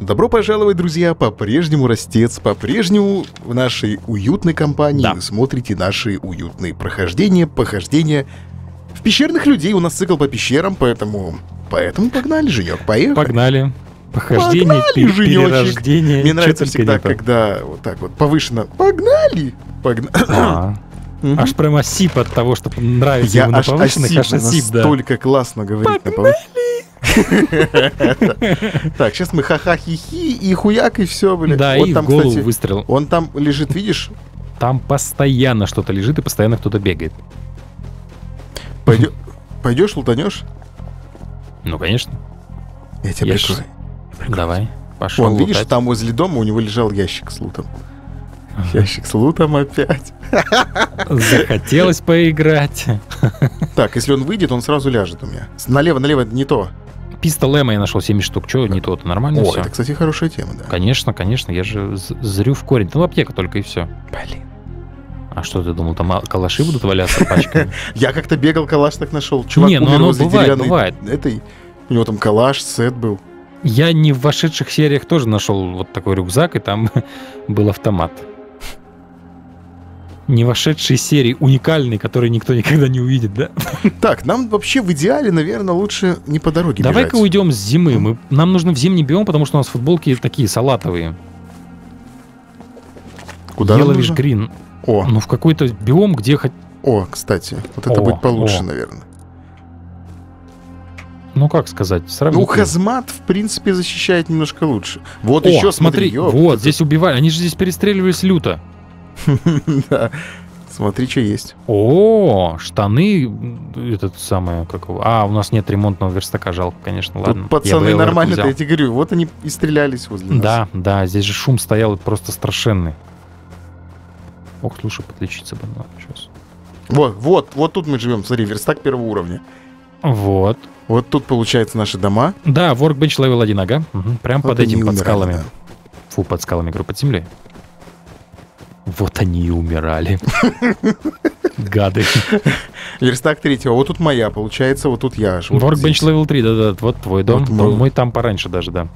Добро пожаловать, друзья, по-прежнему Растец, по-прежнему в нашей уютной компании Да. вы смотрите наши уютные прохождения, похождения в пещерных людей. У нас цикл по пещерам, поэтому... Поэтому погнали, Женек, поехали. Погнали. Похождение, Погнали, пе- Женечек. перерождение. Мне нравится всегда, когда вот так вот повышенно «Погнали!» Погна- А, Мгм. Аж прямо сип от того, что нравится Я ему на аж повышенных, аж осип, да. настолько классно говорить на повышенных. Так, сейчас мы ха-ха-хи-хи и хуяк, и все, блин. Да, и в голову выстрел. Он там лежит, видишь? Там постоянно что-то лежит и постоянно кто-то бегает. Пойдешь, лутанешь? Ну, конечно. Я тебя прикрою. Давай. Пошел Вон, видишь, там возле дома у него лежал ящик с лутом. Ящик с лутом опять. Захотелось поиграть. Так, если он выйдет, он сразу ляжет у меня. Налево, налево, не то. Пистол Эма я нашел 70 штук. Че, не то-то нормально О, все? это, кстати, хорошая тема, да. Конечно, конечно, я же зрю в корень. Ну, аптека только и все. Блин. А что ты думал, там а- калаши будут валяться пачками? Я как-то бегал, калаш так нашел. Чувак Не, ну умер оно возле бывает, деревянной бывает. Этой. У него там калаш, сет был. Я не в вошедших сериях тоже нашел вот такой рюкзак, и там был автомат. Не вошедшие серии, уникальный, который никто никогда не увидит, да? Так, нам вообще в идеале, наверное, лучше не по дороге Давай-ка уйдем с зимы. Мы, нам нужно в зимний биом, потому что у нас футболки такие салатовые. Куда нужно? green. О, Ну, в какой-то биом, где хоть... о, кстати, вот это О, будет получше, о. наверное. Ну, как сказать, Ну, сравнительно. хазмат, в принципе, защищает немножко лучше. Вот О, еще, смотри, ёп, вот, это- здесь убивали. Они же здесь перестреливались люто. Да. Смотри, что есть. О, штаны, этот самый, как его... А, у нас нет ремонтного верстака, жалко, конечно, ладно. Тут пацаны нормально, я тебе говорю. Вот они и стрелялись возле нас. Да, да, здесь же шум стоял просто страшенный. Ох, слушай, подлечиться бы надо сейчас. Вот, вот, вот тут мы живем. Смотри, верстак первого уровня. Вот. Вот тут, получается, наши дома. Да, Workbench level 1, ага. Мгм, Прям Вот под этим, под скалами. да. Фу, под скалами, говорю, под землей. Вот они и умирали. Гады. Верстак третьего. Вот тут моя, получается, вот тут я. вот Workbench level 3, да-да, вот твой дом. Вот мой. мой там пораньше даже, да.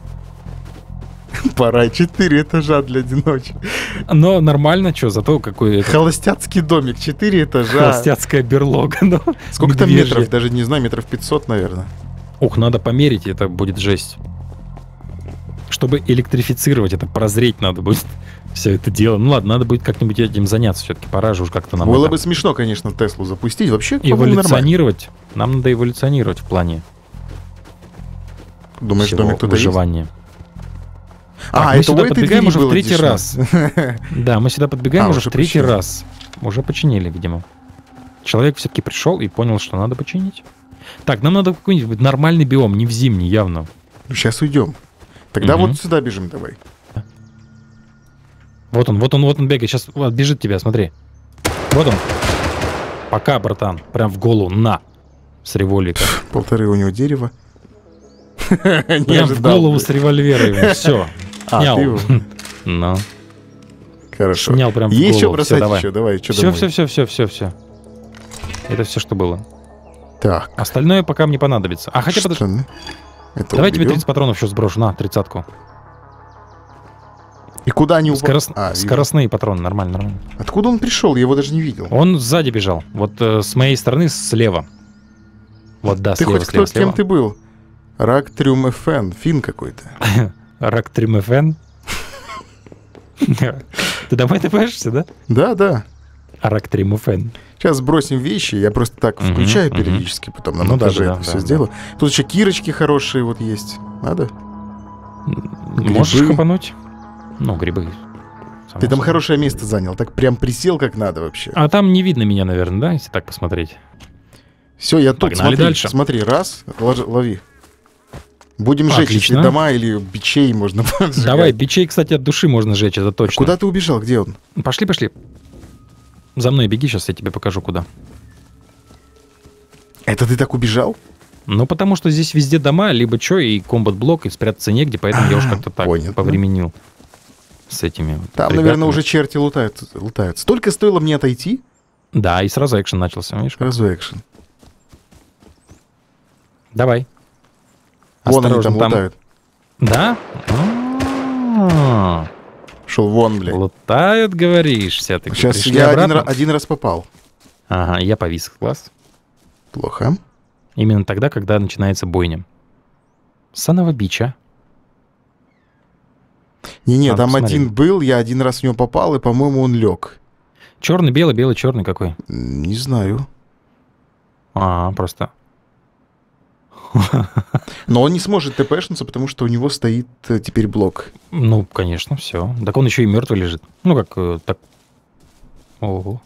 Пора. Четыре этажа для одиночек. Но нормально, что, зато какой это Холостяцкий домик. Четыре этажа. холостяцкая берлога. ну, Сколько там метров? Даже не знаю, метров 500, наверное. Ух, надо померить, это будет жесть. Чтобы электрифицировать это, прозреть надо будет все это дело. Ну ладно, надо будет как-нибудь этим заняться все-таки. Пора же уж как-то нам Было это бы смешно, конечно, Теслу запустить. Вообще, эволюционировать. Нам надо эволюционировать в плане Думаешь, всего домик кто-то есть? выживания. А, мы это сюда подбегаем уже в третий дешево. раз. Да, мы сюда подбегаем А, уже уже в третий починили. раз. Уже починили, видимо. Человек все-таки пришел и понял, что надо починить. Так, нам надо какой-нибудь нормальный биом, не в зимний явно. Сейчас уйдем. Тогда Мгм. вот сюда бежим давай. Вот он, вот он, вот он бегает. Сейчас бежит тебя, смотри. Вот он. Пока, братан. Прям в голову. На. С револьвера. Полторы у него дерева. Прям в голову с револьвера. Все. А, Снял. Ну, Хорошо. снял прям в голову. бросать Всё, давай. еще? Давай, что Все, все, все, все, все, все. Это все, что было. Так. Остальное пока мне понадобится. А хотя подожди. Это Давай тебе уберем. 30 патронов еще сброшу. На, тридцатку. И куда они упали? Скорос- А. Скоростные патроны. Нормально, нормально. Откуда он пришел? Я его даже не видел. Он сзади бежал. Вот э, с моей стороны слева. Вот да, ты слева, хоть слева, кто, кем слева. ты был? Рак Трюм ФН, фин какой-то. Рак Тримфен. Ты домой добавишься, да? Да, да. Рак Тримфен. Сейчас сбросим вещи, я просто так Мгм, включаю мгм. периодически, потом на Ну да, монтаже да, это да, все да. сделаю. Тут еще кирочки хорошие вот есть. Надо? Можешь Грибы. хапануть? Ну, грибы. Ты там хорошее место занял, так прям присел как надо вообще. А там не видно меня, наверное, да, если так посмотреть? Все, я тут, Погнали смотри, дальше. смотри, раз, ложи- лови. Будем жечь, если Отлично. дома или бичей можно поджигать. Давай, бичей, кстати, от души можно сжечь, это точно. Куда ты убежал? Где он? Пошли, пошли. За мной беги, сейчас я тебе покажу, куда. Это ты так убежал? Ну, потому что здесь везде дома, либо что, и комбат-блок, и спрятаться негде, поэтому я уж А, как-то так понятно. повременил с этими Там, ребятами. наверное, уже черти лутают, лутают. Столько стоило мне отойти? Да, и сразу экшен начался, видишь? Сразу экшен. Давай. Вон они Осторожно, там лутают. Да? А, А, Шел вон, блядь. Лутают, говоришь, все-таки. Сейчас Пришли я один, один раз попал. Ага, я повис. Класс. Плохо. Именно тогда, когда начинается бойня. Санова бича. Не-не, там посмотреть. один был, я один раз в него попал, и, по-моему, он лег. Черный, белый, белый, черный какой? Не знаю. А, просто. Но он не сможет ТПшнуться, потому что у него стоит э, теперь блок. Ну, конечно, все. Так он еще и мертвый лежит. Ну, как э, так. Ого.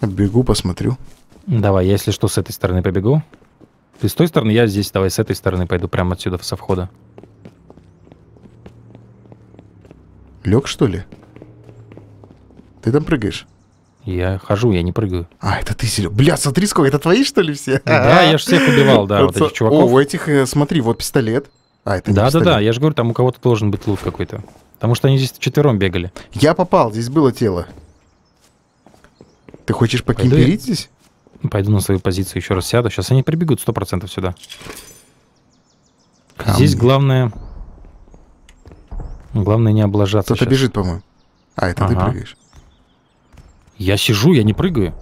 Бегу, посмотрю. Давай, если что, с этой стороны побегу. Ты с той стороны, я здесь, давай, с этой стороны пойду, прямо отсюда, со входа. Лег, что ли? Ты там прыгаешь? Я хожу, я не прыгаю. А, это ты, Серег. Бля, смотри, сколько, это твои, что ли, все? Да, я же всех убивал, да, вот этих чуваков. О, у этих, э, смотри, вот пистолет. А, это Да, да, да, я же говорю, там у кого-то должен быть лут какой-то. Потому что они здесь четвером бегали. Я попал, здесь было тело. Ты хочешь покемперить здесь? Пойду на свою позицию еще раз сяду. Сейчас они прибегут 100% сюда. Здесь Кам- главное... Главное не облажаться. Кто-то бежит, по-моему. А, это ты Ага. прыгаешь. Я сижу, я не прыгаю.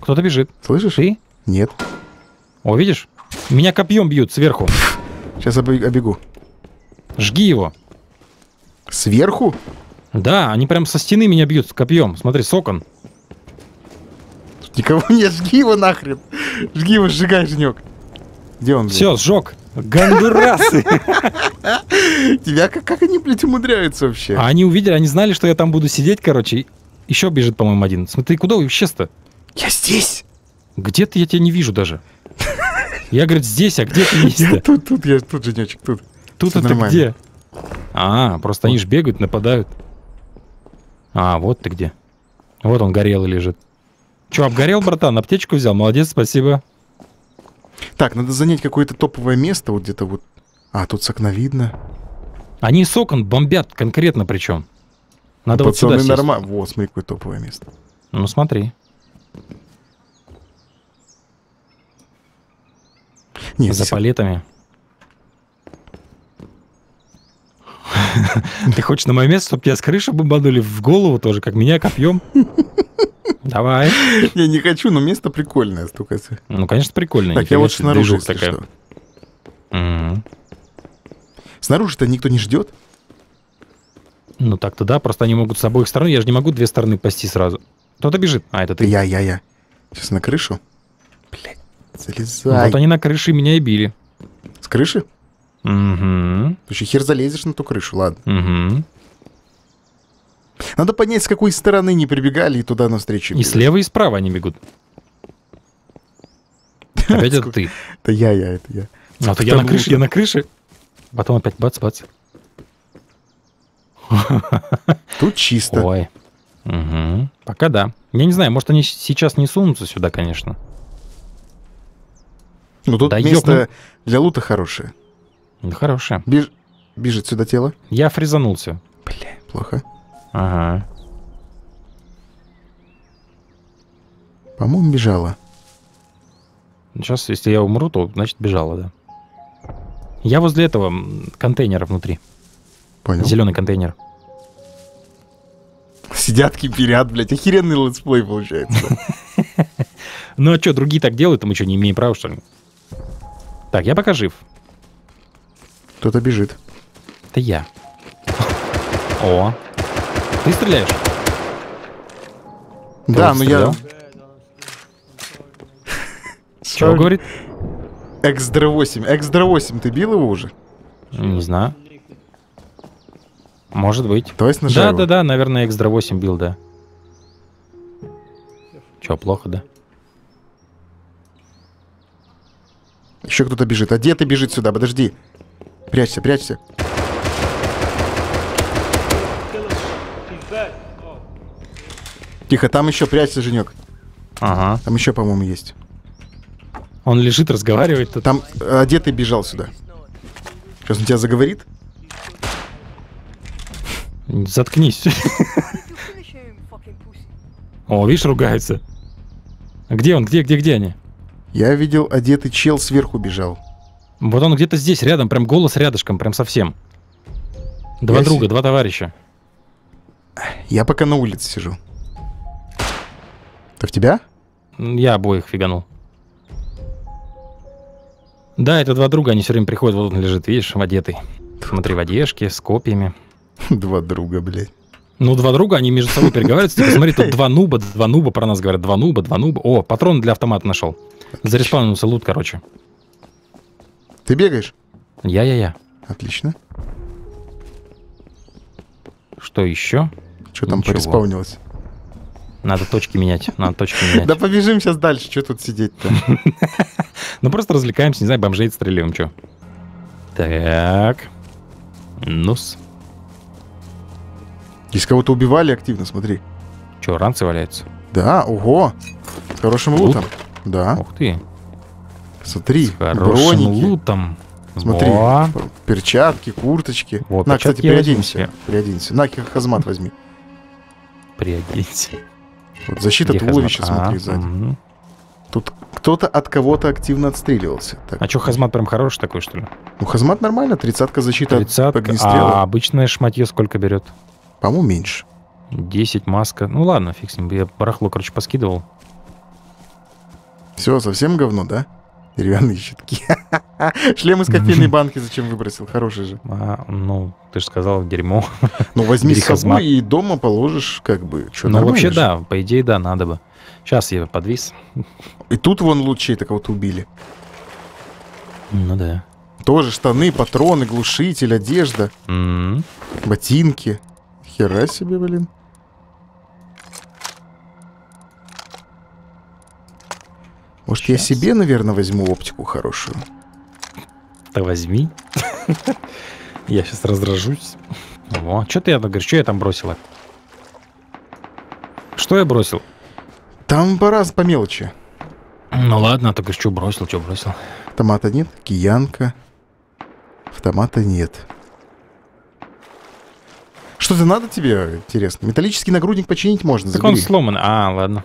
Кто-то бежит. Слышишь? Ты? Нет. О, видишь? Меня копьем бьют сверху. Сейчас обе- обегу. Жги его. Сверху? Да, они прям со стены меня бьют с копьем. Смотри, с окон. Никого нет, жги его нахрен. Жги его, сжигай, Женек. Где он? Все, сжег. Гондурасы. Тебя как, как они, блядь, умудряются вообще? А они увидели, они знали, что я там буду сидеть, короче. Еще бежит, по-моему, один. Смотри, куда исчез-то? Я здесь. Где-то я тебя не вижу даже. Я, говорит, здесь, а где ты Я есть-то? тут, тут, я тут, Женечек, тут. Тут это где? А, просто они ж бегают, нападают. А, вот ты где. Вот он горелый лежит. Че, обгорел, братан? Аптечку взял? Молодец, спасибо. Так, надо занять какое-то топовое место, вот где-то вот. А, тут с окна видно. Они с окон бомбят конкретно причем. Надо вот сюда Пацаны сесть. нормально. Вот, смотри, какое топовое место. Ну, смотри. Нет, За здесь- палетами. Ты хочешь на мое место, чтобы тебя с крыши бомбанули в голову тоже, как меня копьем? Давай. я не хочу, но место прикольное, столько. Ну, конечно, прикольно. Так, я вот снаружи, если такая. что. Снаружи-то никто не ждет. Ну так-то да, просто они могут с обоих сторон, я же не могу две стороны пасти сразу. Кто-то бежит. А, это ты. я, я, я. Сейчас на крышу. Блядь, залезай. Вот они на крыше меня и били. С крыши? Угу. Ты еще хер залезешь на ту крышу, ладно. Угу. Надо понять, с какой стороны не прибегали и туда навстречу. И бегали. слева, и справа они бегут. Опять это ты. Это я, я, это я. А то я на крыше, я на крыше. Потом опять бац-бац. Тут чисто. Ой. Угу. Пока да. Я не знаю, может они сейчас не сунутся сюда, конечно. Ну тут Да место ёбну. для лута хорошее. Ну, хорошо. Беж... Бежит сюда тело. Я фризанулся. Бля, плохо. Ага. По-моему, бежала. Сейчас, если я умру, то значит бежала, да. Я возле этого контейнера внутри. Понял. Зеленый контейнер. Сидят, кемперят, блядь. Охеренный летсплей получается. Ну а что, другие так делают, а мы что, не имеем права, что ли? Так, я пока жив. Кто-то бежит. Это я. О. Ты стреляешь? Да, но я... Чего говорит? Эксдра 8. Эксдра 8, ты бил его уже? Не знаю. Может быть. Давай с ножа Да, да, да, наверное, экстра 8 бил, да. Че, плохо, да? Еще кто-то бежит. А где ты бежит сюда? Подожди. Прячься, прячься. Тихо, там еще прячься, Женек. Ага. Там еще, по-моему, есть. Он лежит, разговаривает тут. Там, а где ты бежал сюда? Сейчас он тебя заговорит? Заткнись. О, видишь, ругается. А Где он? Где, где, где они? Я видел, одетый чел сверху бежал. Вот он где-то здесь, рядом, прям голос рядышком, прям совсем. Два Я друга, си- два товарища. Я пока на улице сижу. Это в тебя? Я обоих фиганул. Да, это два друга, они все время приходят, вот он лежит, видишь, в одетый. Смотри, в одежке, с копьями. Два друга, блядь. Ну, два друга, они между собой переговариваются. Типа, смотри, тут два нуба, два нуба, про нас говорят, два нуба, два нуба. О, патрон для автомата нашел. Зареспаунился лут, короче. Ты бегаешь? Я-я-я. Отлично. Что еще? Что там Ничего. пореспаунилось? Надо точки менять, надо точки менять. Да побежим сейчас дальше, что тут сидеть-то? Ну, просто развлекаемся, не знаю, бомжей стреляем, что. Так. Ну-с. Здесь кого-то убивали активно, смотри. Что, ранцы валяются? Да, ого. С хорошим Лут? лутом. Да, Ух ты. смотри. С хорошим Броники. лутом. Смотри, Во. перчатки, курточки. Вот, На, кстати, я возьму переоденься. Переоденься. На, хазмат возьми. Приоденься. Вот защита Где туловища, хазмат? смотри, А, сзади. Тут кто-то от кого-то активно отстреливался. Так. А что, хазмат прям хороший такой, что ли? Ну, хазмат нормально, тридцатка защита от 30 огнестрела. А обычное шматье сколько берет? По-моему, меньше. 10 маска. Ну ладно, фиг с ним. Я барахло, короче, поскидывал. Все, совсем говно, да? Деревянные щитки. Шлем из кофейной банки зачем выбросил? Хороший же. А, ну, ты же сказал, дерьмо. Ну, возьми с собой и дома положишь, как бы. Что, ну, вообще, да, по идее, да, надо бы. Сейчас я подвис. И тут вон лучше кого-то убили. Ну да. Тоже штаны, патроны, глушитель, одежда, М. ботинки. Хера себе, блин. Может, я Щас. себе, наверное, возьму оптику хорошую. Да возьми. Я сейчас раздражусь. О, что ты я говорю, что я там бросила? Что я бросил? Там по раз по мелочи. Ну ладно, только что бросил, что бросил. Автомата нет, киянка. Автомата нет. Что-то надо тебе, интересно? Металлический нагрудник починить можно, Так он забери. сломан. А, ладно.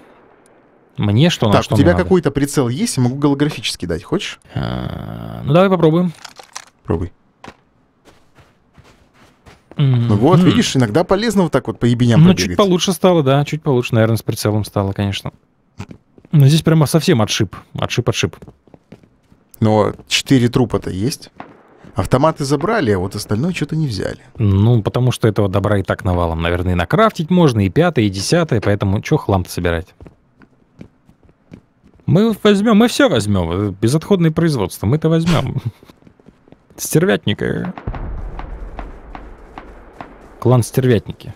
Мне что, на Так, что у тебя надо? какой-то прицел есть? Я могу голографический дать. Хочешь? А, Ну давай попробуем. Пробуй. Ну вот, М. видишь, иногда полезно вот так вот по ебеням Ну, побегать. чуть получше стало, да, чуть получше, наверное, с прицелом стало, конечно. Но здесь прямо совсем отшиб. Отшиб, отшиб. Но четыре трупа-то есть. Автоматы забрали, а вот остальное что-то не взяли. Ну, потому что этого добра и так навалом. Наверное, и накрафтить можно, и пятое, и десятое, поэтому что хлам-то собирать? Мы возьмем, мы все возьмем. Безотходное производство, мы-то возьмем. Стервятника. Клан стервятники.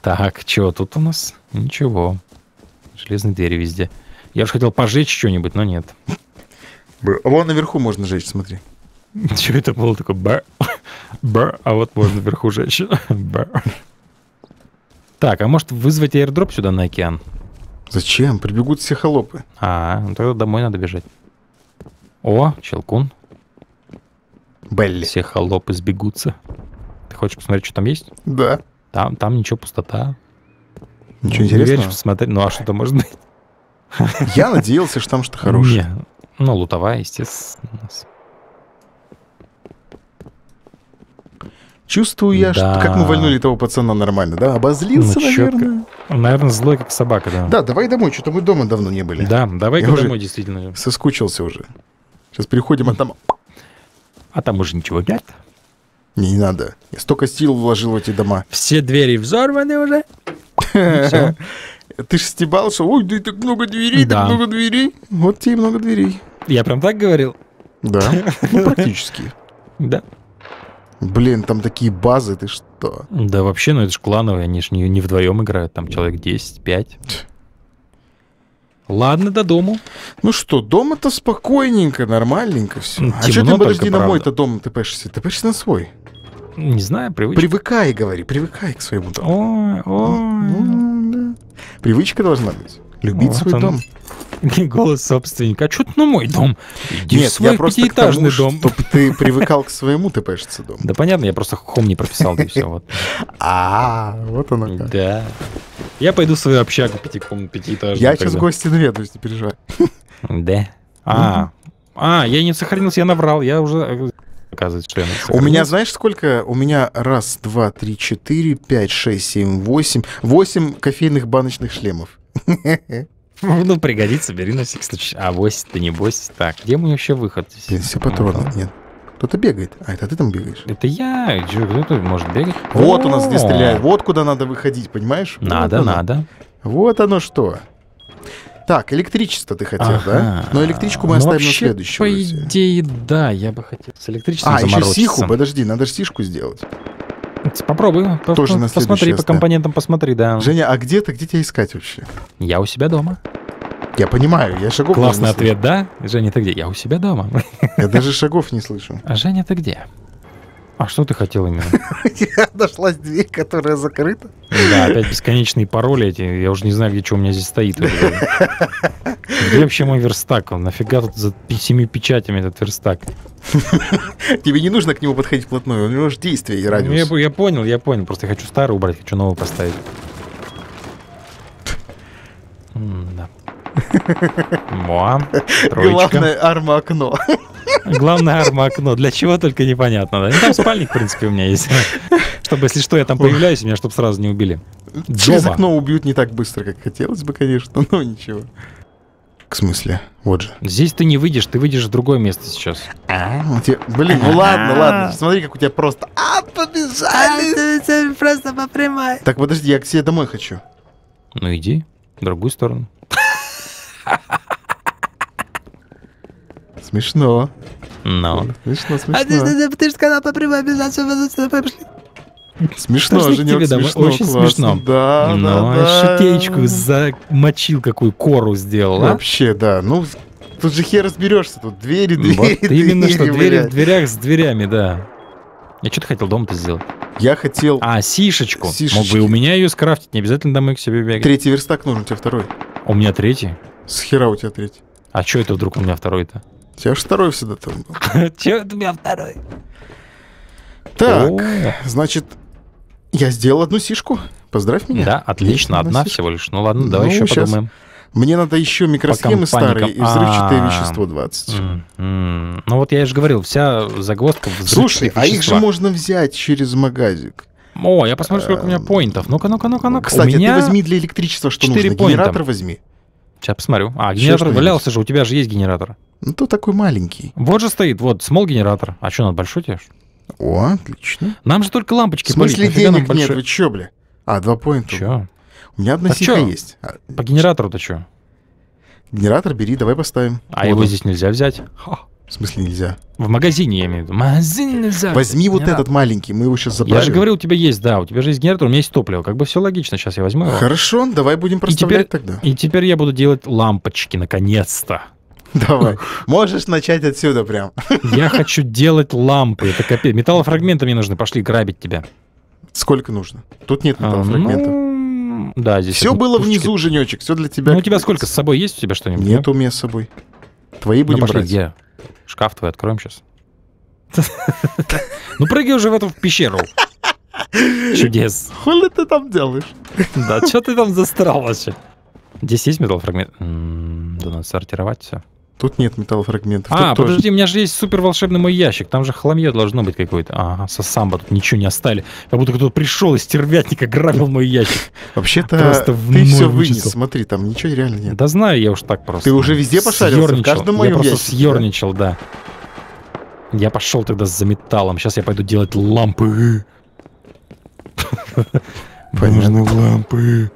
Так, что тут у нас? Ничего. Железные двери везде. Я уж хотел пожечь что-нибудь, но нет. Б- Вон наверху можно жечь, смотри. Что это было такое? Б. Б. А вот можно вверху жечь. Б. Так, а может вызвать аирдроп сюда на океан? Зачем? Прибегут все холопы. А, ну тогда домой надо бежать. О, Щелкун. Белли. Все холопы сбегутся. Ты хочешь посмотреть, что там есть? Да. Там, там ничего, пустота. Ничего Не веришь интересного. посмотреть? Ну а что там может быть? Я надеялся, что там что-то хорошее. Не. Ну, лутовая, естественно. у нас. Чувствую я, что Да. как мы вальнули того пацана нормально, да? Обозлился, Ну, наверное. Наверное, злой, как собака, да. Да, давай домой, что-то мы дома давно не были. Да, давай-ка Я уже- домой, действительно. Соскучился уже. Сейчас переходим, а там... А там уже ничего нет. Не, не надо. Я столько сил вложил в эти дома. Все двери взорваны уже. Ты ж стебал, что ой, да и так много дверей, Да. так много дверей. Вот тебе и много дверей. Я прям так говорил? Да, ну практически. Да. Блин, там такие базы, ты что? Да вообще, ну это ж клановые, они ж не, не вдвоем играют, там человек 10, 5. Ладно, до дому. Ну что, дома-то спокойненько, нормальненько все. М, А что темно ты, подожди, на мой-то дом ты пешься? Ты пешься на свой. Не знаю, привычка. Привыкай, говори, привыкай к своему дому. Ой, ой. Привычка должна быть. Любить Вот свой он. дом. Голос собственника. А что ты на мой дом? Иди в Нет, свой я просто к пятиэтажный тому, дом. чтоб ты привыкал к своему пешься дому. Да понятно, я просто хом не прописал, и все. Вот. А, вот оно как. Да. Я пойду в свою общагу пятиэтажную. Я сейчас в тогда. гости наведаюсь, не переживай. Да. А, а, я не сохранился, я наврал. Я уже, что я У меня, знаешь, сколько? У меня раз, два, три, четыре, пять, шесть, семь, восемь. Восемь кофейных баночных шлемов. Ну, пригодится, бери на всякий случай. А, босс, ты не босс. Так, где мой вообще выход? Блин, все патроны. Нет. Кто-то бегает. А, это ты там бегаешь? Это я. Кто-то может бегать? Вот у нас где О, стреляет. Вот куда надо выходить, понимаешь? Надо, надо. Вот оно что. Так, электричество ты хотел, да? Ага. Но электричку мы Ну, оставим на вообще, следующую. По версию. идее, да, я бы хотел с электричеством А, еще сиху, подожди, надо же сишку сделать. Попробуй. по- Тоже на Посмотри по компонентам, посмотри, да. Женя, а где ты, где тебя искать вообще? Я у себя дома. Я понимаю, я шагов Классный не слышу. ответ, да? Женя, ты где? Я у себя дома. Я даже шагов не слышу. А Женя, ты где? А что ты хотел именно? Я нашлась дверь, которая закрыта. Да, опять бесконечные пароли эти. Я уже не знаю, где что у меня здесь стоит. Где вообще мой верстак? Он нафига тут за семи печатями этот верстак? Тебе не нужно к нему подходить вплотную, у него же действие и Ну, Я, радиус. я понял, я понял. Просто я хочу старый убрать, хочу новый поставить. Да. Моа. Главное, арма окно. Главное арма окно. Для чего только непонятно. Да? Ну, Там спальник, в принципе, у меня есть. Чтобы, если что, я там появляюсь, меня чтобы сразу не убили. Через Дома. окно убьют не так быстро, как хотелось бы, конечно, но ничего. В смысле? Вот же. Здесь ты не выйдешь, ты выйдешь в другое место сейчас. Тебя- Блин, ну ладно, ладно. Смотри, как у тебя просто... А, побежали! Просто по прямой. Так, подожди, я к себе домой хочу. Ну иди в другую сторону. Смешно. Ну. Смешно, смешно. ты же сказал по прямой обязательно пошли. Смешно, Пошли Женек, смешно, Очень классно. смешно. Да, Ну, да, а да. шутеечку замочил, какую кору сделал, а? Вообще, да. Ну, тут же хер разберешься. Тут двери, двери, Вот именно что, двери, двери в дверях с дверями, да. Я что-то хотел дома-то сделать. Я хотел... А, сишечку. Мог Сишечки. бы и у меня ее скрафтить, не обязательно домой к себе бегать. Третий верстак нужен, у тебя второй. У меня третий. С хера у тебя третий. А что это вдруг у меня второй-то? Тебя же второй всегда там был. Че это у меня второй? Так, значит, я сделал одну сишку. Поздравь меня. Да, отлично, одна всего лишь. Ну ладно, давай Ну, еще подумаем. Мне надо еще микросхемы старые и взрывчатое А. вещество 20. М, м. Ну вот я же говорил, вся загвоздка в Слушай, а их же можно взять через магазик. О, я посмотрю, сколько у меня поинтов. Ну-ка, ну-ка, ну-ка, ну-ка. Кстати, ты возьми для электричества, что нужно. Генератор возьми. Сейчас посмотрю. А, генератор валялся же, у тебя же есть генератор. Ну, то такой маленький. Вот же стоит, вот, смол генератор. А что, надо большой тебе? О, отлично. Нам же только лампочки В смысле палить, нафига нам денег нет? большой? Вы чё, бля? А, два поинта. Чё? У меня одна сиха чё? есть. А, По генератору-то что? Генератор бери, давай поставим. А Вот его он. здесь нельзя взять? Ха. В смысле нельзя? В магазине, я имею в виду. В магазине нельзя. Возьми вот генератор. этот маленький, мы его сейчас забрали. Я же говорил, у тебя есть, да, у тебя же есть генератор, у меня есть топливо. Как бы все логично, сейчас я возьму его. Хорошо, давай будем проставлять тогда. И теперь я буду делать лампочки, наконец-то. Давай. Можешь начать отсюда прям. Я хочу делать лампы. Это капец. Металлофрагменты мне нужны. Пошли грабить тебя. Сколько нужно? Тут нет А, металлофрагментов. ну, да, здесь... Все было пушечки. внизу, Женечек, все для тебя. Ну, у тебя сколько с собой есть у тебя что-нибудь? Нет у меня с собой. Твои Ну, будем пошли, брать. где? Шкаф твой откроем сейчас. Ну, прыгай уже в эту пещеру. Чудес. Хули ты там делаешь? Да, что ты там застрял вообще? Здесь есть металлофрагмент? Да надо сортировать все. Тут нет металлофрагментов. А, тут тоже. подожди, у меня же есть супер волшебный мой ящик. Там же хламье должно быть какое-то. Ага, со самбо тут ничего не оставили. Как будто кто-то пришел из стервятника, грабил мой ящик. Вообще-то Просто в ты все вынес. Смотри, там ничего реально нет. Да знаю я уж так просто. Ты уже везде пошарился? В каждом Я моем просто ящике, да? съерничал, да. Я пошел тогда за металлом. Сейчас я пойду делать лампы. Нужны лампы.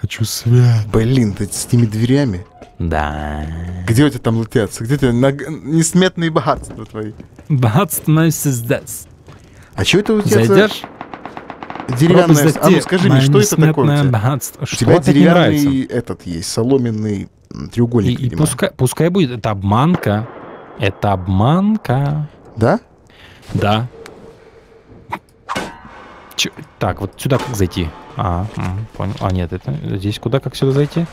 Хочу свет. Блин, ты с теми дверями. Да. Где у тебя там лутятся? Где ты наг- несметные богатства твои? Богатство здесь. А что это у тебя за Зайдешь? деревянная... А ну скажи мне, что это такое у тебя? Богатство. У тебя деревянный этот есть, соломенный И, треугольник, и видимо. пускай, пускай будет. Это обманка. Это обманка. Да? Да. Чё- Так, вот сюда как зайти? А, понял. А, нет, это здесь куда как сюда зайти?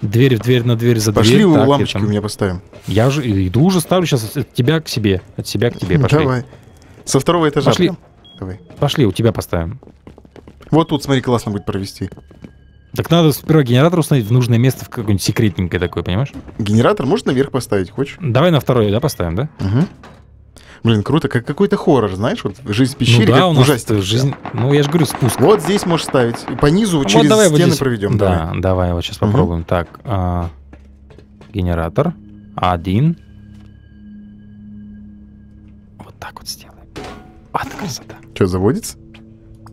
Дверь в дверь на дверь за Пошли дверь. у Так, лампочки там- у меня поставим. Я уже иду уже ставлю сейчас от тебя к себе, от себя к тебе. Пошли. Давай. Со второго этажа. Пошли. прям. Давай. Пошли, у тебя поставим. Вот тут, смотри, классно будет провести. Так надо сперва генератор установить в нужное место, в какое-нибудь секретненькое такое, понимаешь? Генератор можно наверх поставить, хочешь? Давай на второй, да, поставим, да? Угу. Блин, круто, как какой-то хоррор, знаешь, вот жизнь в Ну пещере, да, как у нас ужастиках. жизнь... Ну, я же говорю, спуск. Вот здесь можешь ставить. И по низу Вот через давай вот стены здесь. проведем. Да, давай. давай, вот сейчас Мгм. попробуем. Так, а, генератор. Один. Вот так вот сделаем. Вот красота. Что, заводится?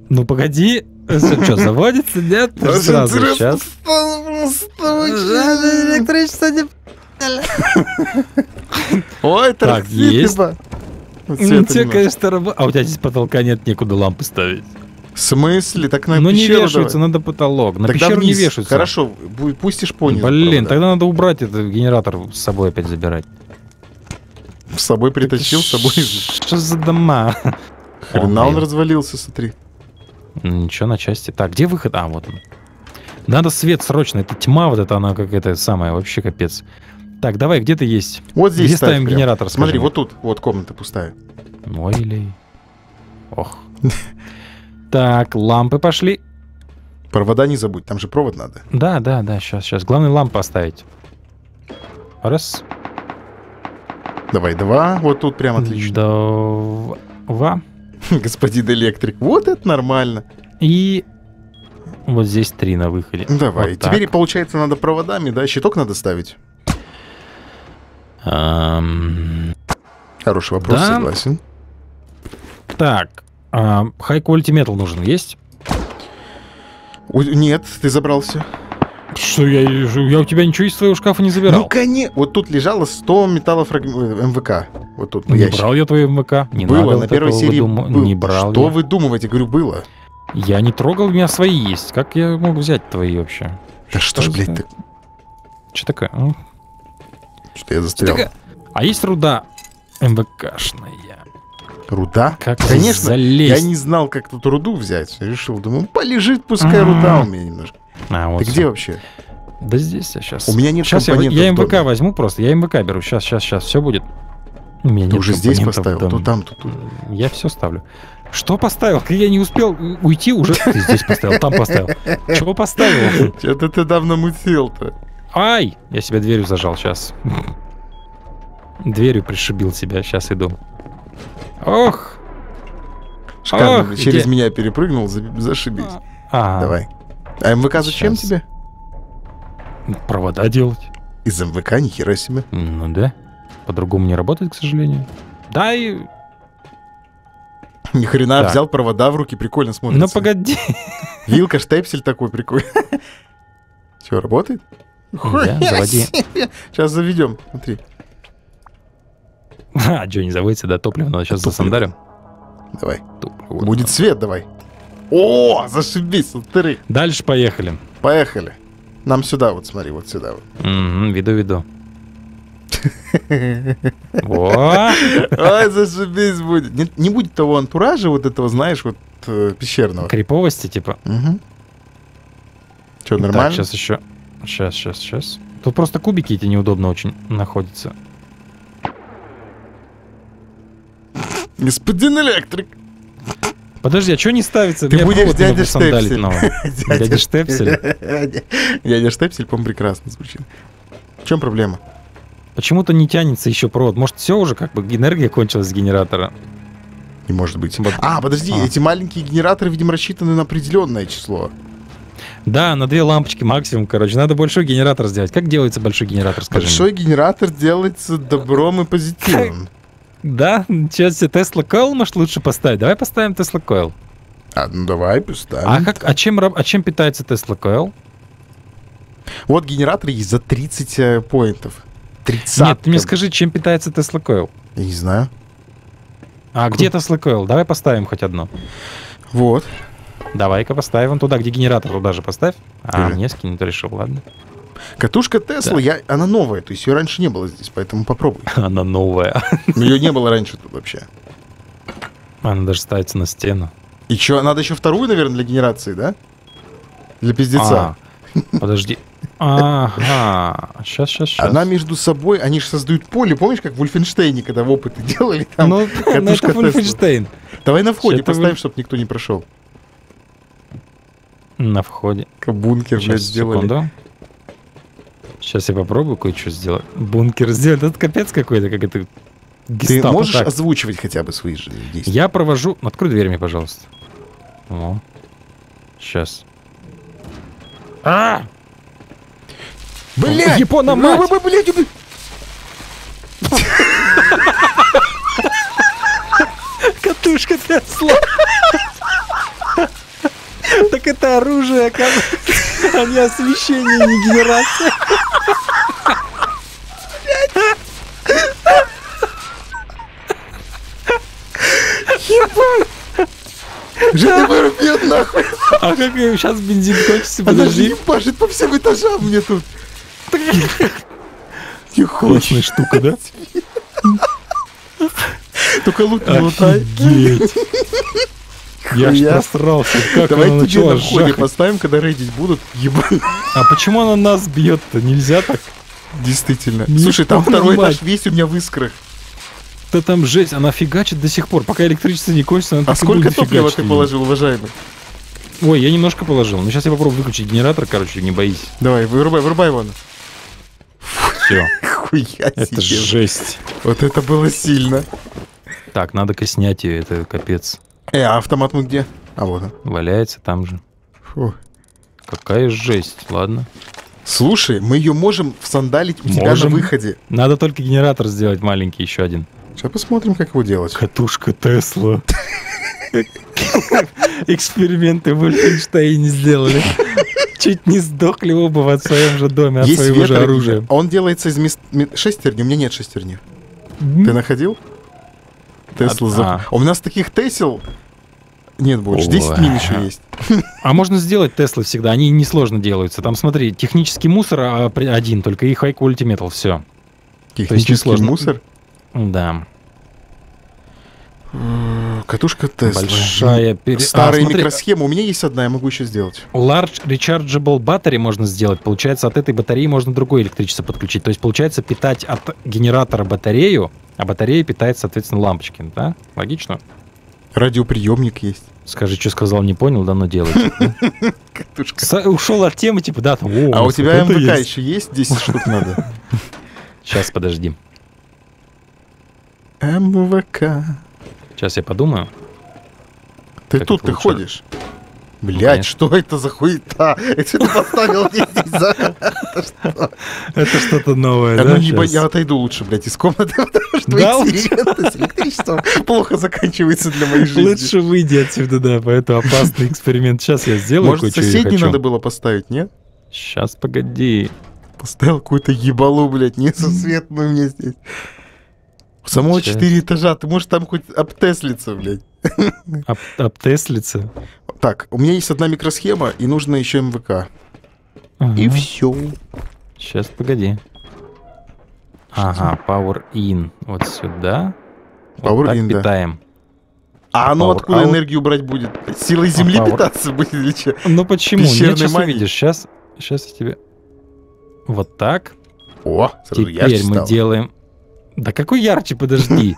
Ну, погоди. Что, заводится? Нет? Сразу сейчас. Электричество не... Ой, Так, торчит, есть. Ну, тебе, конечно, рабо- А у тебя здесь потолка нет, некуда лампы ставить. В смысле? Так на Ну, не вешаются, давай. надо потолок. На Тогда пещеру не вниз. вешаются. Хорошо, пустишь по низу Блин, провода. тогда надо убрать этот генератор с собой опять забирать. С собой притащил, с собой. Что за дома? Хрена О, он блин. развалился, смотри. Ну, Ничего на части. Так, где выход? А, вот он. Надо свет срочно. Это тьма вот эта, она какая-то самая, вообще капец. Так, давай, где ты есть? Вот здесь Где ставь ставим прям. генератор, Смотри, вот тут, вот комната пустая. Ой, или... Ох. Так, лампы пошли. Провода не забудь, там же провод надо. Да, да, да, сейчас, сейчас. Главное лампы оставить. Раз. Давай, два, вот тут прям отлично. Два. Господин электрик, вот это нормально. И вот здесь три на выходе. Давай, Вот так. теперь, получается, надо проводами, да? Щиток надо ставить? Ам, Хороший вопрос, Да. согласен. Так, а, high quality metal нужен, есть? Ой, нет, ты забрался. Что, я, я у тебя ничего из твоего шкафа не забирал? Ну, конечно. Вот тут лежало 100 металлофраг... э, МВК. Вот тут, не ящик. брал я твои МВК. Не было, надо на вот первой серии выдума- был. Не брал Что я. вы думаете? Говорю, было. Я не трогал, у меня свои есть. Как я мог взять твои вообще? Да что ж, за- блядь, ты... Что такое? Ну, Что я застрял? такое? А есть руда МВКшная? Руда? Как Конечно, залезть? Я не знал, как тут руду взять. Решил, думаю, полежит, пускай Ага. руда у меня немножко. А, вот Ты где вообще? Да здесь я сейчас. У меня нет Сейчас я, я МВК доме. возьму просто. Я МВК беру. Сейчас, сейчас, сейчас. Все будет. У меня Ты уже здесь поставил? То там, то тут. Я все ставлю. Что поставил? Я не успел уйти уже. Ты здесь поставил, там поставил. Чего поставил? Что-то ты давно мутил-то. Ай! Я себя дверью зажал сейчас. Дверью пришибил себя. Сейчас иду. Ох! Шикарно. Ох, Через где- меня перепрыгнул, за- зашибись. А, Давай. А МВК зачем Щас. тебе? Провода делать. Из МВК ни хера себе. Ну да. По-другому не работает, к сожалению. Да и... Ни хрена Так. взял провода в руки, прикольно смотрится. Ну погоди. Вилка, штепсель такой прикольный. Все, работает? Да, заводи. Сейчас заведем. Смотри. А, что, не заводится, да, топливо надо сейчас Топливо. засандарим. Давай. Топливо. Будет свет, давай. О, зашибись, смотри. Дальше поехали. Поехали. Нам сюда, вот смотри, вот сюда. вот. Мгм, Веду, веду. Ой, зашибись будет. Не, не будет того антуража вот этого, знаешь, вот э, пещерного. Криповости, типа. Угу. Что, Так, нормально? сейчас еще. Сейчас, сейчас, сейчас. Тут просто кубики эти неудобно очень находятся. Господин электрик. Подожди, а что не ставится? Ты Меня будешь дядя Штепсель. Дядя Штепсель? Дядя Штепсель, по-моему, прекрасно звучит. В чем проблема? Почему-то не тянется еще провод. Может, все уже как бы энергия кончилась с генератора? Не может быть. Вот. А, подожди, А. эти маленькие генераторы, видимо, рассчитаны на определенное число. Да, на две лампочки максимум, короче. Надо большой генератор сделать. Как делается большой генератор, скажи Большой генератор делается добром и позитивом. мне? Да, сейчас тебе Tesla Coil, может, лучше поставить? Давай поставим Tesla Coil. А, ну давай, поставим. А, как, а, чем, а чем питается Tesla Coil? Вот генератор есть за 30 э, поинтов. 30. Нет, ты мне скажи, чем питается Tesla Coil? Я не знаю. А где Tesla Coil? Давай поставим хоть одно. Вот. Давай-ка поставим туда, где генератор, туда же поставь. А, мне скинуть решил, ладно. Катушка Тесла, я, она новая, то есть ее раньше не было здесь, поэтому попробуй. Она новая. Но ее не было раньше тут вообще. Она даже ставится на стену. И что, надо еще вторую, наверное, для генерации, да? Для пиздеца. А, подожди. Ага. Сейчас, сейчас, сейчас. Она между собой, они же создают поле, помнишь, как в Вольфенштейне, когда в опыты делали там? Ну, ну, это. Вольфенштейн. Давай на входе поставим, чтобы никто не прошел. На входе. Как бункер, блядь, Сейчас, сделали. секунду. Сейчас я попробую кое-что сделать. Бункер сделать. Это капец какой-то, как это Ты Гестапо. можешь Так, озвучивать хотя бы свои же действия? Я провожу... Открой дверь мне, пожалуйста. О. Сейчас. А! Блядь! Япона, Б- мать! б- б- блядь, уб- Катушка Тесла. Так это оружие, оказывается, а не освещение, не генерация. Женя вырубит нахуй! А как сейчас бензин кончится, Она же подожди. ебашит по всем этажам мне тут. Не Классная штука, да? Только лут не лутай. Офигеть. Я ж просрался, как Давай она тебе на входе жахать. поставим, когда рейдить будут. Ебан. А почему она нас бьет-то? Нельзя так? Действительно. Не Слушай, там понял, второй этаж весь у меня в искрах. Да там жесть, она фигачит до сих пор. Пока электричество не кончится, она А сколько топлива ты положил, уважаемый? Ой, я немножко положил. Ну сейчас я попробую выключить генератор, короче, не боись. Давай, вырубай, вырубай его. Все, Хуя это себе. жесть. Вот это было сильно. Так, надо-ка снять ее, это капец. Э, а автомат мы где? А вот он. Валяется там же. Фу. Какая жесть, ладно. Слушай, мы ее можем всандалить у тебя на Можем. выходе. Надо только генератор сделать маленький, еще один. Сейчас посмотрим, как его делать. Катушка Тесла. Эксперименты в Ульфенштейне сделали. Чуть не сдохли оба в своем же доме от Есть своего же ветры. оружия. Он делается из мис- шестерни. У меня нет шестерни. Ты находил? Тесла А- за- а. У нас таких Тесел нет больше. 10 Ой. мин еще есть. А можно сделать Теслы всегда, они несложно делаются. Там, смотри, технический мусор а, один, только и high quality metal, все. Технический мусор. Да. М, Катушка Тесла. Большая пере... Старая А, смотри, микросхема. У меня есть одна, я могу еще сделать. Large Rechargeable Battery можно сделать. Получается, от этой батареи можно другое электричество подключить. То есть, получается, питать от генератора батарею, а батарея питает, соответственно, лампочки. Да? Логично? Радиоприемник есть. Скажи, что сказал, не понял, да, но делай. Катушка. Ушел от темы, типа, да, там, А у тебя МВК еще есть? 10 штук надо. Сейчас, подожди. МВК. Сейчас я подумаю. Ты Как тут ты лучше? ходишь. Блять, конечно. что это за хуета? Это ты поставил мне здесь за... Это что-то новое, да? ну я отойду лучше, блядь, из комнаты, потому что Да, эксперименты с электричеством плохо заканчиваются для моей жизни. Лучше выйди отсюда, да, поэтому опасный эксперимент. Сейчас я сделаю Может, соседний надо было поставить, нет? Сейчас, погоди. Поставил какую-то ебалу, блядь, несусветную мне здесь. У самого четыре этажа, ты можешь там хоть обтеслиться, блядь. Об, обтеслится. Так, у меня есть одна микросхема, и нужно еще МВК. И все. Сейчас, погоди. Ага, Power In. Вот сюда. Вот Power так in, да. питаем. А оно Power откуда out. энергию брать будет? Силой земли power- питаться будет или что? Ну почему? Пещерной Нет, сейчас магии. Сейчас, сейчас я тебе... Вот так. О, Теперь мы стало. делаем... Да какой ярче, подожди.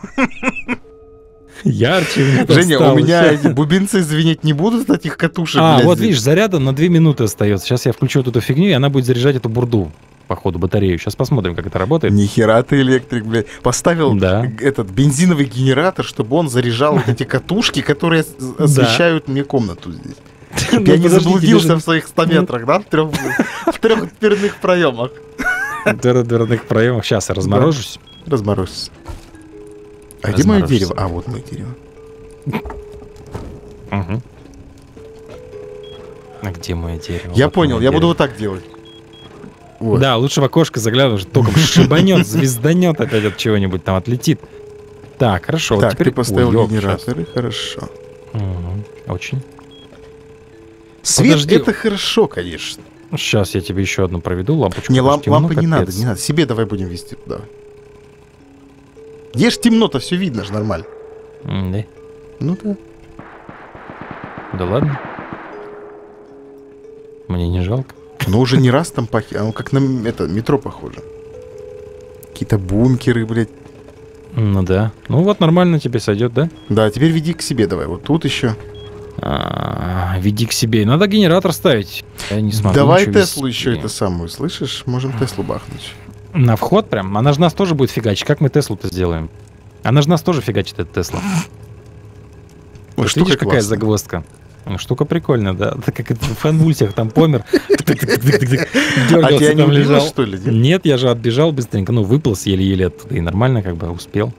Ярче у Женя, у стало, меня бубенцы звенеть не будут от этих катушек, А, блядь, вот здесь? видишь, заряда на 2 минуты остается. Сейчас я включу вот эту фигню, и она будет заряжать эту бурду, походу, батарею. Сейчас посмотрим, как это работает. Нихера ты электрик, блядь. Поставил Да. этот бензиновый генератор, чтобы он заряжал вот эти катушки, которые освещают мне комнату здесь. Ну, Я не подожди, заблудился в своих 100 метрах, да? В трех, трех дверных проемах. в дверных проемах. Сейчас я разморожусь. Разморозься. А где мое дерево? А, вот мое дерево. Мгм. А где мое дерево? Я Вот понял, я буду дерево. вот так делать. Вот. Да, лучше в окошко заглянуть, током шибанет, звезданет опять от чего-нибудь там отлетит. Так, хорошо. вот Так, теперь... ты поставил Ой, генераторы, хорошо. щас. Мгм, Очень. Свет Подожди. это хорошо, конечно. Сейчас я тебе еще одну проведу лампочку. Не, темно, лампы не надо, не надо. Себе давай будем вести туда. Ешь темно-то, все видно же нормально. М, да. Ну да. Да ладно. Мне не жалко. Но уже не раз там пахнет, оно как на это, метро похоже. Какие-то бункеры, блядь. Ну да. Ну вот нормально тебе сойдет, да? Да, теперь веди к себе давай. Вот тут еще. А, веди к себе. Надо генератор ставить. Я не смогу давай Теслу вести. еще это самую, слышишь? Можем Теслу бахнуть. На вход прям? Она же нас тоже будет фигачить. Как мы Теслу-то сделаем? Она же нас тоже фигачит, эта Тесла. Ой, Вот видишь, какая классная. загвоздка? Ну, Штука прикольная, да. Так как это в фан-мультиях там помер. А Дергался, там лежал. что ли? нет? Я же отбежал быстренько. Ну, выполз еле-еле оттуда. И нормально как бы успел.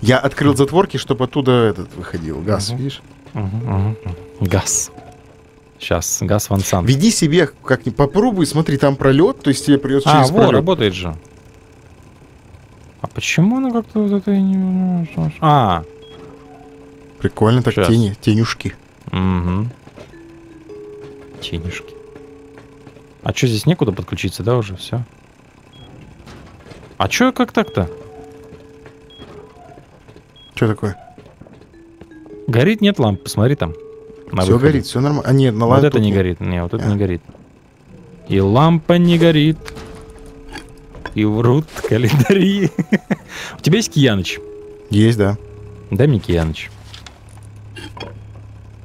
Я открыл затворки, чтобы оттуда этот выходил. Газ, видишь? Газ. Сейчас, газ Ван Сан. Веди себе как-нибудь, попробуй, смотри, там пролет, то есть тебе придется А, через вот, пролет. работает же. А почему она как-то вот это не... А, Прикольно, так Щас. тени, тенюшки. угу. Тенюшки. А что, здесь некуда подключиться, да, уже? Все. А чё, как так-то? Что такое? Горит, нет ламп, посмотри там. На все выходе. горит, все нормально. А нет, на Вот это не горит. Не, вот это А. не горит. И лампа не горит. И врут календари. У тебя есть Кияныч? Есть, да. Дай мне Кияныч.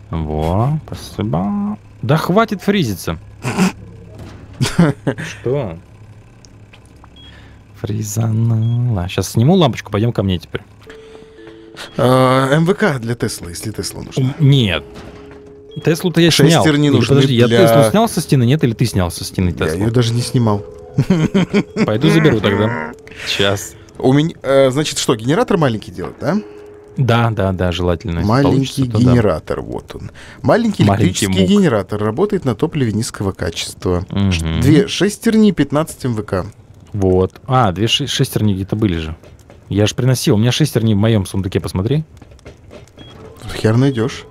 Во, спасибо. Да хватит фризиться. Что? Фризанула. Сейчас сниму лампочку, пойдем ко мне теперь. А, МВК для Теслы, если Тесла нужна. Нет. Теслу-то я снял. Шестерни Или нужны подожди, я для- Теслу снял со стены, нет? Или ты снял со стены Я Теслу? ее даже не снимал. Пойду заберу тогда. Сейчас. У меня, э, значит, что, генератор маленький делать, да? Да, да, да, желательно. Если маленький получится, то да. генератор, вот он. Маленький Маленький электрический мук. генератор работает на топливе низкого качества. Мгм. Две шестерни 15 МВК. Вот. А, две ши- шестерни где-то были же. Я же приносил. У меня шестерни в моем сундуке, посмотри. Хер найдешь.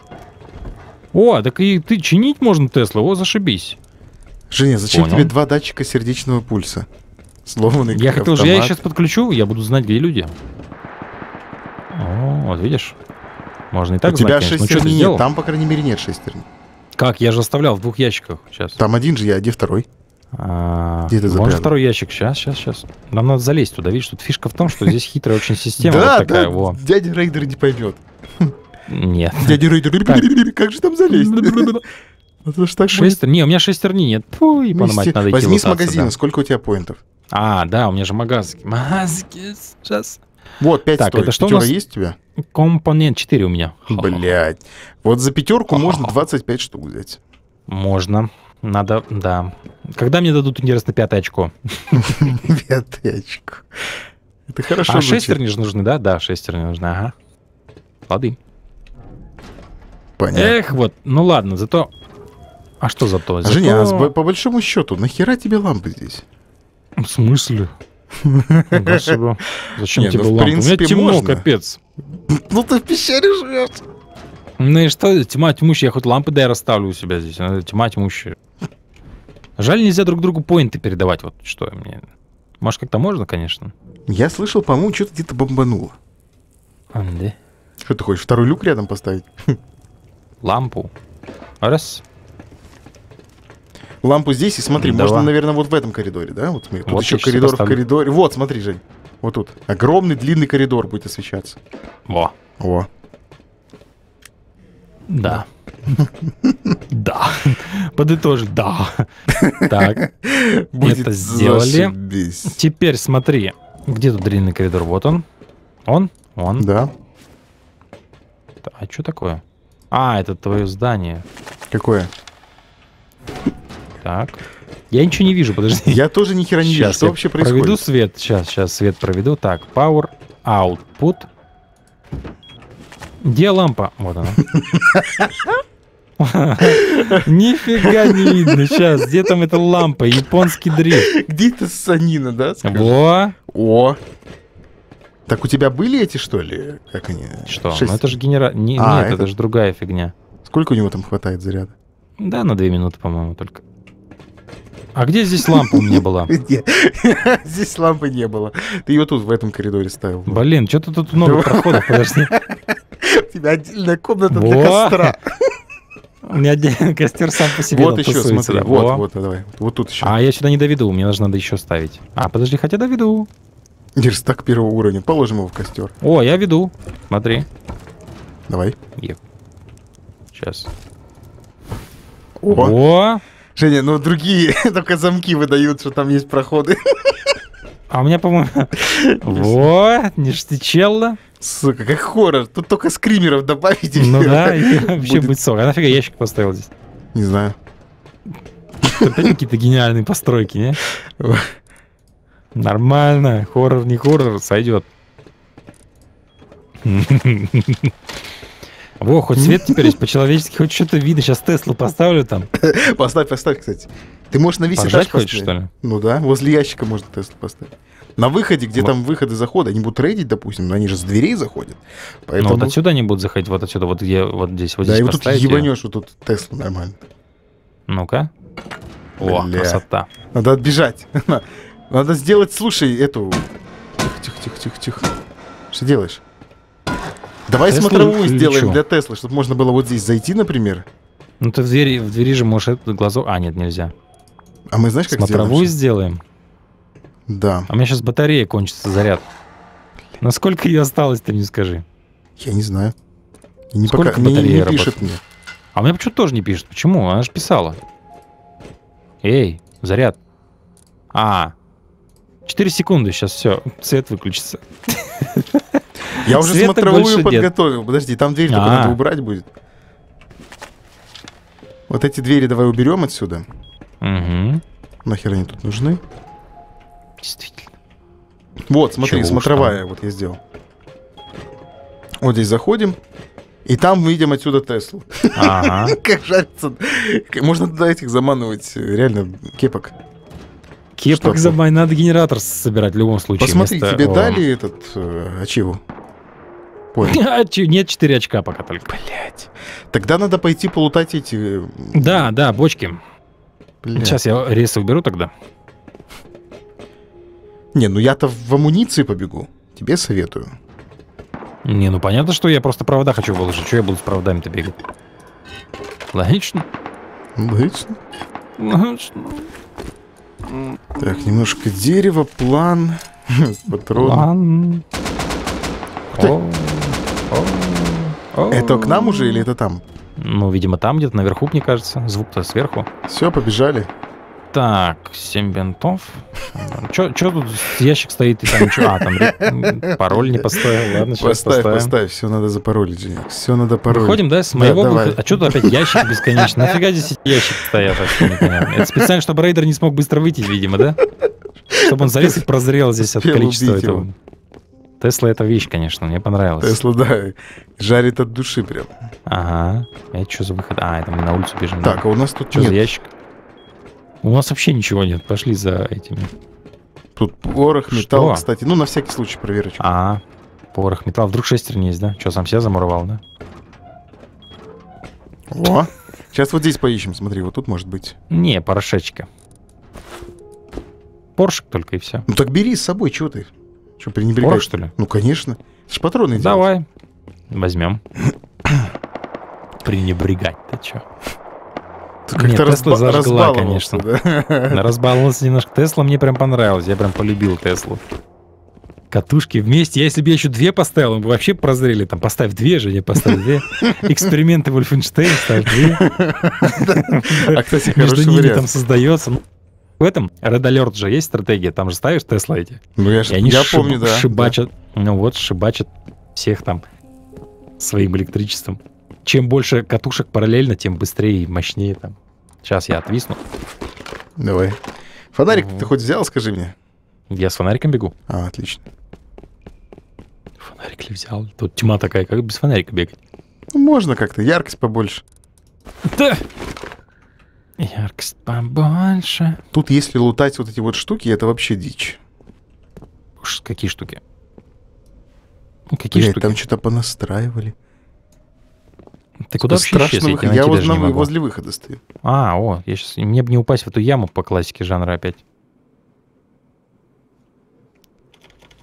О, так и ты чинить можно Теслу. О, зашибись. Женя, зачем Понял. тебе два датчика сердечного пульса? Сломанный Я хотел же, я их сейчас подключу, я буду знать, где люди. О, вот видишь? Можно и так У тебя знать, конечно. Ну, что ты шестерни нет, сделал? там, по крайней мере, нет шестерни. Как? Я же оставлял в двух ящиках. Сейчас. Там один же я, а где второй? А, Где ты Может, запрятал? второй ящик. Сейчас, сейчас, сейчас. Нам надо залезть туда. Видишь, тут фишка в том, что здесь хитрая очень система. да, вот такая. да, дядя Рейдер не поймет. Нет. Дядя Рейдер, как же там залезть? Это так. Шестер... Не, у меня шестерни нет. Фу, и Вместе- мать, надо Возьми с магазина, да. сколько у тебя поинтов? А, да, у меня же магазки. Магазки. Сейчас. Вот, 5 Так, стоит. это что у Пятёра нас? есть у тебя? Компонент 4 у меня. Блять. Вот за пятерку можно 25 штук взять. Можно. Надо, да. Когда мне дадут, интересно, пятое очко? Пяточку. Это хорошо а шестерни же нужны, да? Да, шестерни нужны, ага. Лады. Понятно. Эх, вот, ну ладно, зато... А что зато? зато... Женя, а по большому счету, нахера тебе лампы здесь? В смысле? Спасибо. Зачем ну, тебе в лампа? У меня темно, капец. Ну ты в пещере живешь. Ну и что, тьма тьмущая, я хоть лампы дай расставлю у себя здесь. а, Тьма тьмущая. Жаль, нельзя друг другу поинты передавать, вот что мне... Может, как-то можно, конечно. Я слышал, по-моему, что-то где-то бомбануло. А, да. Что ты хочешь, второй люк рядом поставить? Лампу. Раз. Лампу здесь и смотри, Давай. можно, наверное, вот в этом коридоре, да? Вот смотри, тут Вот еще коридор в коридоре. Вот, смотри, Жень. Вот тут. Огромный длинный коридор будет освещаться. Во. О. Да. Да. Подытожить. Да. Так. Это сделали. Теперь смотри. Где тут длинный коридор? Вот он. Он? Он. Да. А что такое? А, это твое здание. Какое? Так. Я ничего не вижу, подожди. Я тоже ни хера не вижу. Сейчас Что я вообще проведу происходит? свет. Сейчас, сейчас свет проведу. Так, power output. Где лампа? Вот она. Нифига не видно. Сейчас, где там эта лампа? Японский дрифт. Где это санина, да? Во! О. Так у тебя были эти, что ли? Как они? Что? Шесть. Ну это же генера... не- А, Нет, это это- же другая фигня. Сколько у него там хватает заряда? Да, на две минуты, по-моему, только. А где здесь лампа у меня была? Здесь лампы не было. Ты ее тут в этом коридоре ставил. Блин, что-то тут много проходов, подожди. У тебя отдельная комната для костра. У меня отдельный костер сам по себе Вот еще, смотри. Вот, Во. вот, давай. Вот тут еще. А я сюда не доведу, мне даже надо еще ставить. А, подожди, хотя доведу. Верстак первого уровня. Положим его в костер. О, я веду. Смотри. Давай. Сейчас. О. О! Женя, ну другие только замки выдают, что там есть проходы. А у меня, по-моему... Вот, ништячелло. Сука, как хоррор. Тут только скримеров добавить. Ну да, вообще Будет- будет сок. А нафига ящик поставил здесь? Не знаю. Опять какие-то гениальные постройки, не? Нормально. Хоррор, не хоррор, сойдет. Во, хоть свет теперь есть по-человечески, хоть что-то видно. Сейчас Теслу поставлю там. Поставь, поставь, кстати. Ты можешь на весь Поржать этаж хочешь, поставить. что ли? Ну да, возле ящика можно Теслу поставить. На выходе, где Вот. там выходы захода, они будут рейдить, допустим, но они же с дверей заходят. Ну Поэтому... вот отсюда они будут заходить, вот отсюда, вот где, вот здесь, вот да, здесь и вот тут ебанешь вот тут Теслу нормально. Ну-ка. О, Бля. красота. Надо отбежать. Надо сделать, слушай, эту... Тихо, тихо, тихо, тихо, тихо. Что делаешь? Давай Теслу смотровую сделаем для Теслы, чтобы можно было вот здесь зайти, например. Ну ты в двери, в двери же можешь этот глазок... А, нет, нельзя. А мы знаешь, как Смотровую сделаем? Да. А у меня сейчас батарея кончится, заряд. Насколько ее осталось, ты мне скажи. Я не знаю. И не, Сколько пока... не, не батарея пишет мне. А у меня почему-то тоже не пишет. Почему? Она же писала. Эй, заряд. А, 4 секунды, сейчас все, свет выключится. Я уже Света смотровую больше нет. подготовил. Подожди, там дверь А. надо убрать будет. Вот эти двери давай уберем отсюда. Угу. Нахер они тут нужны? Действительно. Вот, смотри, Чего смотровая, вот я сделал. Вот здесь заходим. И там видим отсюда Теслу. Ага. Как жарится. Можно туда этих заманывать, э, реально, кепок. Кепок за май, надо генератор собирать в любом случае. Посмотри, вместо- тебе О. дали этот э, ачиву? Понял. Нет 4 очка пока только. Блять. Тогда надо пойти полутать эти... э, Да, да, бочки. блядь. Сейчас я рейсы уберу тогда. Не, ну я-то в амуниции побегу. Тебе советую. Не, ну понятно, что я просто провода хочу выложить. Что я буду с проводами-то бегать? Логично. Логично. Логично. Так, немножко дерева, план, патрон. Ты- О, о, о. Это к нам уже или это там? Ну, видимо, там где-то наверху, мне кажется. Звук-то сверху. Все, побежали. Так, 7 бинтов. Че тут ящик стоит и там что? А, там пароль не поставил. Ладно, сейчас Поставь, поставим. поставь, все надо запаролить, Женек. Все надо паролить. Выходим, да, с Да, моего выхода. А что тут опять ящик бесконечно? Нафига здесь эти ящики стоят, вообще непонятно. Это специально, чтобы рейдер не смог быстро выйти, видимо, да? Чтобы он залез и прозрел здесь от количества этого. Тесла это вещь, конечно, мне понравилось. Тесла, да, жарит от души прям. Ага. Это что за выход? А, это мы на улицу бежим. да? Так, а у нас тут Что за ящик? У нас вообще ничего нет. Пошли за этими. Тут порох, металл, Что? кстати. Ну, на всякий случай проверочку. А, порох, металл. Вдруг шестерни есть, да? Что, сам себя замуровал, да? О, сейчас вот здесь поищем, смотри, вот тут может быть. Не, порошечка. Поршик только и все. Ну так бери с собой, чего ты? Что, пренебрегать? Порох, что ли? Ну, конечно. Это ж патроны делать. Давай. Возьмем. Пренебрегать, ты Нет, как-то Тесла разба- зажгла, разбаловался, конечно. да? Разбаловался немножко. Тесла мне прям понравилась. Я прям полюбил Теслу. Катушки вместе. Если бы я еще две поставил, мы бы вообще прозрели. Там поставь две же, не поставь две. Эксперименты Вольфенштейн, ставь две. А, кстати, Между ними там создается. Ну, В этом Red Alert же есть стратегия. Там же ставишь Тесла эти. Ну, я, И они я шиб- помню, да. шибачат. Ну вот, шибачат всех там своим электричеством. Чем больше катушек параллельно, тем быстрее и мощнее там. Сейчас я отвисну. да. Давай. Фонарик ты хоть взял, скажи мне? Я с фонариком бегу. А, отлично. Фонарик ли взял? Тут тьма такая, как без фонарика бегать? Ну, можно как-то, яркость побольше. Да. Яркость побольше. Тут, если лутать вот эти вот штуки, это вообще дичь. Уж какие штуки? Ну, какие Блядь, штуки? там что-то понастраивали. Ты куда вообще Страшно исчез? Я Я даже не могу. возле выхода стою. А, о, я сейчас... Мне бы не упасть в эту яму по классике жанра опять.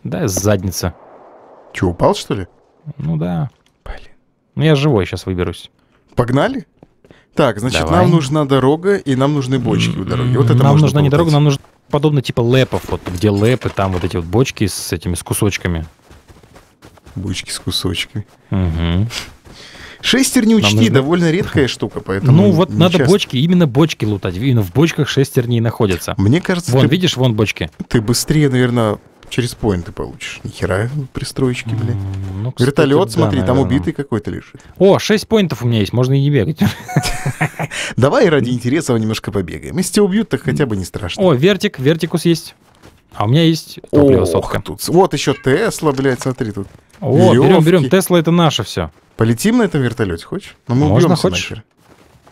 Да, задница. Че, упал, что ли? Ну да. Блин. Ну я живой сейчас выберусь. Погнали? Так, значит, Давай. нам нужна дорога, и нам нужны бочки у дороги. Вот это нам нужна не дорога, нам нужно подобно типа лэпов, вот где лэпы, там вот эти вот бочки с этими, с кусочками. Бочки с кусочками. Мгм. Шестерни учти, нужно- довольно редкая штука, поэтому... Ну вот надо часто. бочки, именно бочки лутать. Именно в бочках шестерни и находятся. Мне кажется, Вон, ты, видишь, вон бочки. ты быстрее, наверное, Через поинт ты получишь. Нихера пристроечки, блядь. М, ну, кстати, Вертолет, да, смотри, там наверно. убитый какой-то лежит. О, 6 поинтов у меня есть, можно и не бегать. Давай ради интереса немножко побегаем. Если тебя убьют, так хотя бы не страшно. О, вертик, вертикус есть. А у меня есть топливо Ох, сотка. тут. Вот еще Тесла, блядь, смотри тут. О, берем, берем. Тесла это наше все. Полетим на этом вертолете, хочешь? Но мы Можно, хочешь? нахер.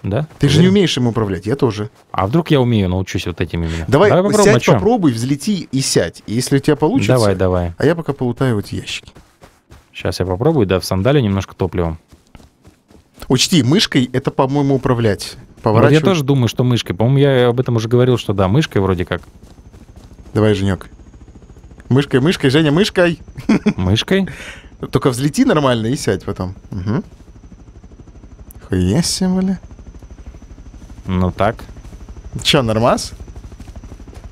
Да? Ты же не Уверен? умеешь им управлять, я тоже. А вдруг я умею, научусь вот этим именно. Давай, попробуем, а сядь, чё? попробуй, взлети и сядь. И если у тебя получится, Давай, давай. а я пока полутаю эти ящики. Сейчас я попробую, да, в сандале немножко топливом. Учти, мышкой это, по-моему, управлять. Вот я Поворачивай. тоже думаю, что мышкой. По-моему, я об этом уже говорил, что да, мышкой вроде как. Давай, Женек. Мышкой, мышкой, Женя, мышкой. Мышкой? Только взлети нормально и сядь потом. Угу. Хуя бля. Ну так. Че, нормас?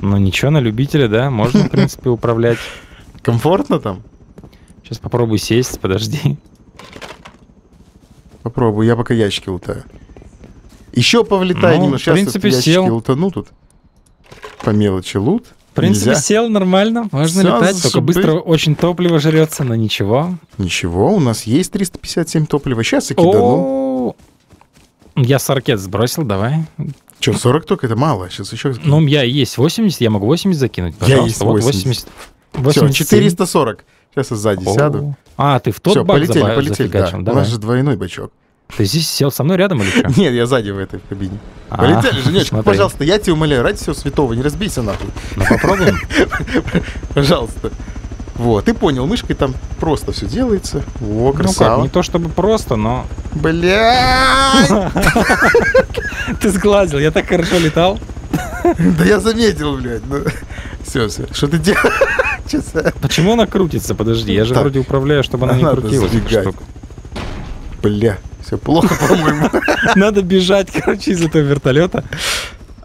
Ну ничего, на любителя, да, можно, в принципе, управлять. Комфортно там? Сейчас попробую сесть, подожди. Попробуй, я пока ящики лутаю. Еще повлетай Ну, немного. в Сейчас принципе, ящики сел. лутану тут. По мелочи лут. В принципе, Нельзя? сел нормально, можно Всё, летать, только быстро очень топливо жрется, но ничего. Ничего, у нас есть 357 топлива. Сейчас я кидану. Я 40 сбросил, давай. Че, 40 только? Это мало. Сейчас еще... Ну, у меня есть 80, я могу 80 закинуть, Я пожалуйста. есть Вот 80. 80. Все, 87. 440. Сейчас я сзади О. сяду. А, ты в тот Все, бак полетели, полетели. Да. зафигачил, У давай. нас же двойной бачок. Ты здесь сел со мной рядом или что? Нет, я сзади в этой кабине. А, Полетели, Женечка, пожалуйста, я тебя умоляю, ради всего святого, не разбейся нахуй. Ну, попробуем. Пожалуйста. Вот, ты понял, мышкой там просто все делается. О, Ну как, красава. не то чтобы просто, но... Блядь! Ты сглазил, я так хорошо летал. Да я заметил, блядь. Все, все. Что ты делаешь? Почему она крутится? Подожди, я же вроде управляю, чтобы она не крутилась. Бля, все плохо, по-моему. Надо бежать, короче, из этого вертолета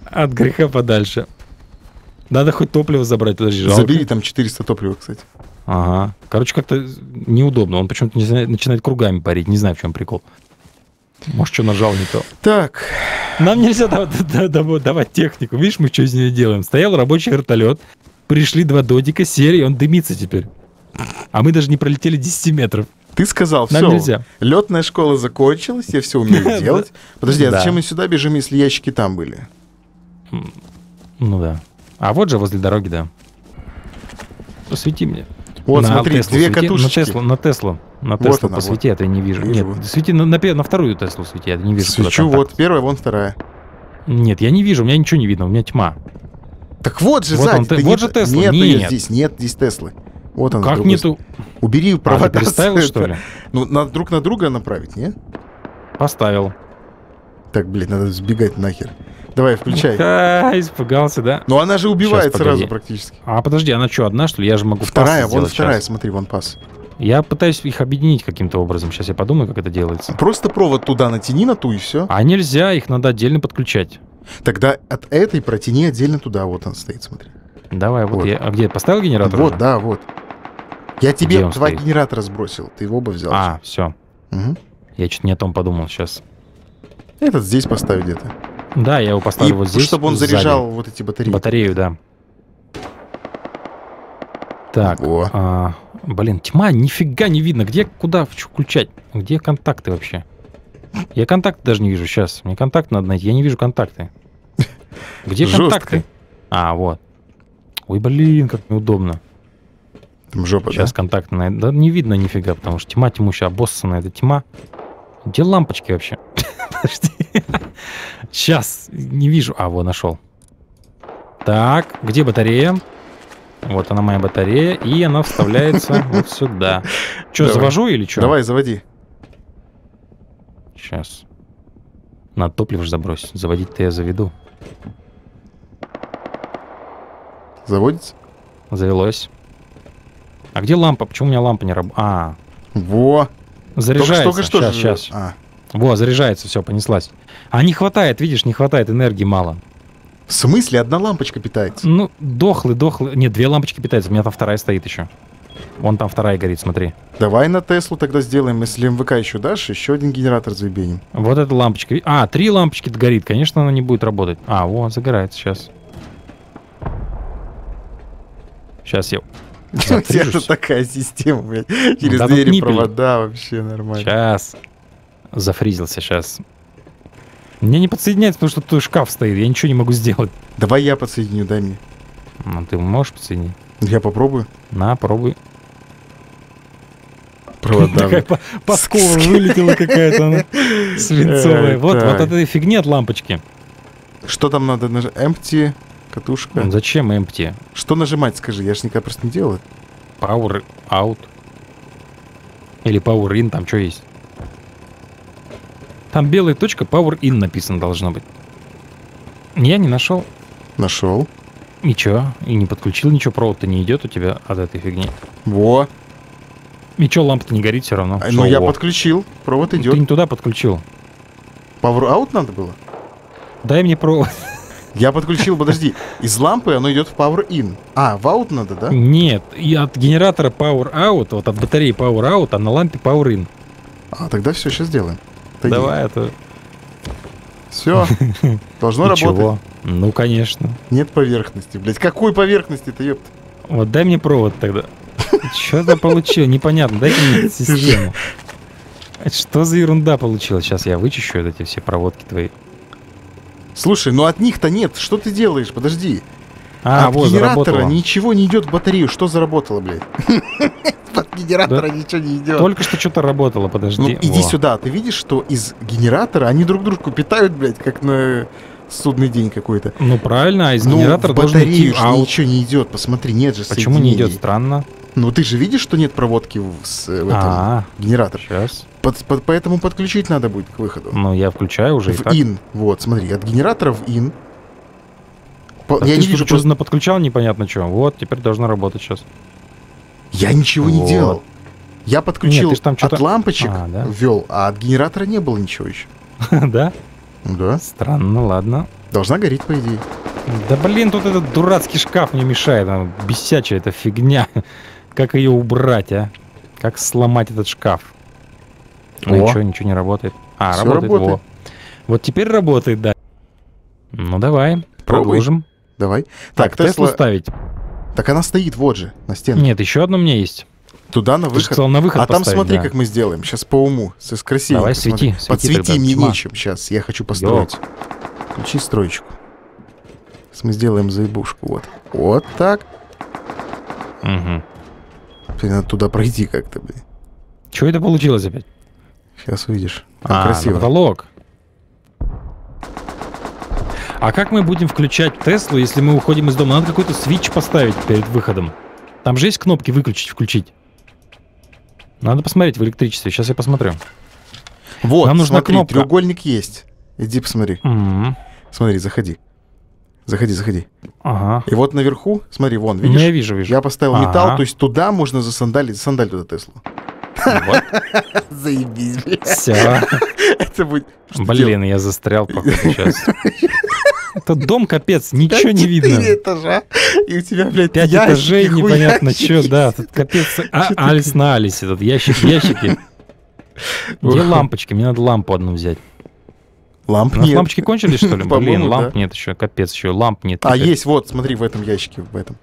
от греха подальше. Надо хоть топливо забрать, подожди, жалко. Забери там 400 топлива, кстати. Ага. Короче, как-то неудобно. Он почему-то начинает кругами парить. Не знаю, в чем прикол. Может, что нажал не то. Так, Нам нельзя давать, да- да- давать технику. Видишь, мы что из нее делаем? Стоял рабочий вертолет, пришли два додика, сели, и он дымится теперь. А мы даже не пролетели 10 метров. Ты сказал, все. нельзя. Летная школа закончилась, я все умею делать. Подожди, а зачем мы сюда бежим, если ящики там были? Ну да. А вот же возле дороги, да. Посвети мне. Вот, На смотри, Теслу две свети. катушечки. На Теслу, на Теслу. На Вот Теслу она, посвети, а то я не вижу. Вижу. Нет, свети на, на, на вторую Теслу свети, я не вижу. Свечу, вот первая, вон вторая. Нет, я не вижу, у меня ничего не видно, у меня тьма. Так вот же Вот сзади. он, ты те- не- вот же Тесла. Нет Нет. здесь, нет здесь Теслы. Вот она. как другой нету? Убери А, ты провода. переставил, что ли? Ну, надо друг на друга направить, не? Поставил. Так, блядь, надо сбегать нахер. Давай, включай. А, испугался, да? Ну она же убивает Щас, сразу практически. А, подожди, она что, одна, что ли? Я же могу Вторая, вон вторая, щас. смотри, вон пас. Я пытаюсь их объединить каким-то образом. Сейчас я подумаю, как это делается. Просто провод туда натяни на ту и все. А нельзя, их надо отдельно подключать. Тогда от этой протяни отдельно туда. Вот он стоит, смотри. Давай, вот, Вот. я... А где, поставил генератор вот, уже? да, вот. Я тебе два стоит? генератора сбросил. Ты его оба взял. А, все. Мгм. Я что-то не о том подумал сейчас. Этот здесь поставь где-то. Да, я его И поставлю вот здесь. чтобы он сзади. заряжал вот эти батареи. Батарею, да. Так, Во. а, блин, тьма, нифига не видно. Где, куда включать? Где контакты вообще? Я контакты даже не вижу сейчас. Мне контакт надо найти. Я не вижу контакты. Где Жестко. контакты? А, вот. Ой, блин, как неудобно. Там жопа, Сейчас контакты найду. Да не видно нифига, потому что тьма тьмущая, обоссанная эта тьма. Где лампочки вообще? Подожди. Сейчас, не вижу. А, вот, нашел. Так, где батарея? Вот она моя батарея, и она вставляется вот сюда. Что, завожу или да? что? Давай, заводи. Сейчас. Надо топливо же забросить. Заводить-то я заведу. Заводится? Завелось. А где лампа? Почему у меня лампа не работает? А, Во. заряжается. Только, только что сейчас, же- сейчас. А. Во, заряжается, все, понеслась. А не хватает, видишь, не хватает энергии мало. В смысле? Одна лампочка питается. Ну, дохлый, дохлый. Нет, две лампочки питаются, у меня там вторая стоит еще. Вон там вторая горит, смотри. Давай на Теслу тогда сделаем. Если МВК еще дашь, еще один генератор заебеним. Вот эта лампочка. А, три лампочки горит. Конечно, она не будет работать. А, вот, загорается сейчас. Сейчас я У тебя Затрижусь. тут такая система, блядь. Через Да тут двери провода вообще нормально. Сейчас. Зафризился сейчас. Мне не подсоединяется, потому что тут шкаф стоит. Я ничего не могу сделать. Давай я подсоединю, дай мне. Ну, ты можешь подсоединить? Я попробую. На, пробуй. Провода. Такая по- подкова вылетела какая-то, свинцовая. Вот, вот этой фигни от лампочки. Что там надо нажать? Empty, катушка. Ну, Зачем empty? Что нажимать, скажи? Я ж никогда просто не делал. Power out. Или power in, там что есть? Там белая точка, power in написано должно быть. Я не нашел Нашел. ничего и не подключил ничего, провод-то не идет у тебя от этой фигни. Во. И чё, лампа-то не горит все равно? А, Ну я во? подключил. Провод Ну, идет. Ты не туда подключил. Power out надо было? Дай мне провод. Я подключил, подожди. Из лампы оно идет в power in. А, в out надо, да? Нет, и от генератора power out, вот от батареи power out, а на лампе power in. А, тогда все, сейчас сделаем. Давай, это Все. Должно работать. Ну, конечно. Нет поверхности, блядь. Какой поверхности-то, ёпта? Вот дай мне провод тогда. Что-то получил, непонятно. Дайте мне систему. Что за ерунда получилась? Сейчас я вычищу вот эти все проводки твои. Слушай, ну от них-то нет. Что ты делаешь? Подожди. А, от вот, генератора заработало. ничего не идет в батарею. Что заработало, блядь? От генератора ничего не идет. Только что что-то работало, подожди. Ну, иди Во. сюда. Ты видишь, что из генератора они друг дружку питают, блядь, как на судный день какой-то. Ну, правильно, а из Ну, генератора в должен идти аут. ничего не идет. Посмотри, нет же Почему не идет? Странно. Ну, ты же видишь, что нет проводки в, с, э, в этом А, генератор. сейчас. Под- под- поэтому подключить надо будет к выходу. Ну, я включаю уже в in. Вот, смотри, от генератора в in. По- А я не вижу, что подключал непонятно что. Вот, теперь должно работать сейчас. Я ничего не Вот. делал. Я подключил ж там от лампочек, А, да? ввел, а от генератора не было ничего еще. Да? Да. Странно, ладно. Должна гореть, по идее. Да блин, тут этот дурацкий шкаф мне мешает. Она бесячая эта фигня. Как ее убрать, а? Как сломать этот шкаф? Ну О. что, ничего не работает. А, Всё работает. работает. во. Вот теперь работает, да. Ну давай, Пробуй. продолжим. Давай. Так, Так, Теслу ставить. Так она стоит, вот же, на стенке. Нет, еще одно у меня есть. Туда на выход. сказал на выход А там смотри, да. как мы сделаем. Сейчас по уму. С красивее. Давай, свети, свети Подсвети тогда, мне тьма. нечем сейчас. Я хочу построить. Включи строечку. Сейчас мы сделаем заебушку. Вот. Вот так. Угу. Теперь надо туда пройти как-то, блин. Что это получилось опять? Сейчас увидишь. Там а, красиво. потолок. А как мы будем включать Теслу, если мы уходим из дома? Надо какой-то свич поставить перед выходом. Там же есть кнопки выключить, включить. Надо посмотреть в электричестве. Сейчас я посмотрю. Вот, Нам нужна смотри, кнопка. треугольник есть. Иди посмотри. Мгм. Смотри, заходи. Заходи, заходи. Ага. И вот наверху, смотри, вон, Ну, видишь? я вижу, вижу. Я поставил металл, Ага. то есть туда можно засандалить, сандаль туда Теслу. Вот. Заебись, блядь. Все. Это будет... Блин, я застрял, походу, сейчас. Это дом капец, ничего не видно. Четыре этажа, и у тебя, блядь, Пять этажей, непонятно что, да, тут капец. А, Алис на Алисе, тут ящик, ящики. Где лампочки? Мне надо лампу одну взять. Ламп нет. лампочки кончились, что ли? Блин, ламп нет еще, капец, еще ламп нет. А, есть, вот, смотри, в этом ящике, в этом.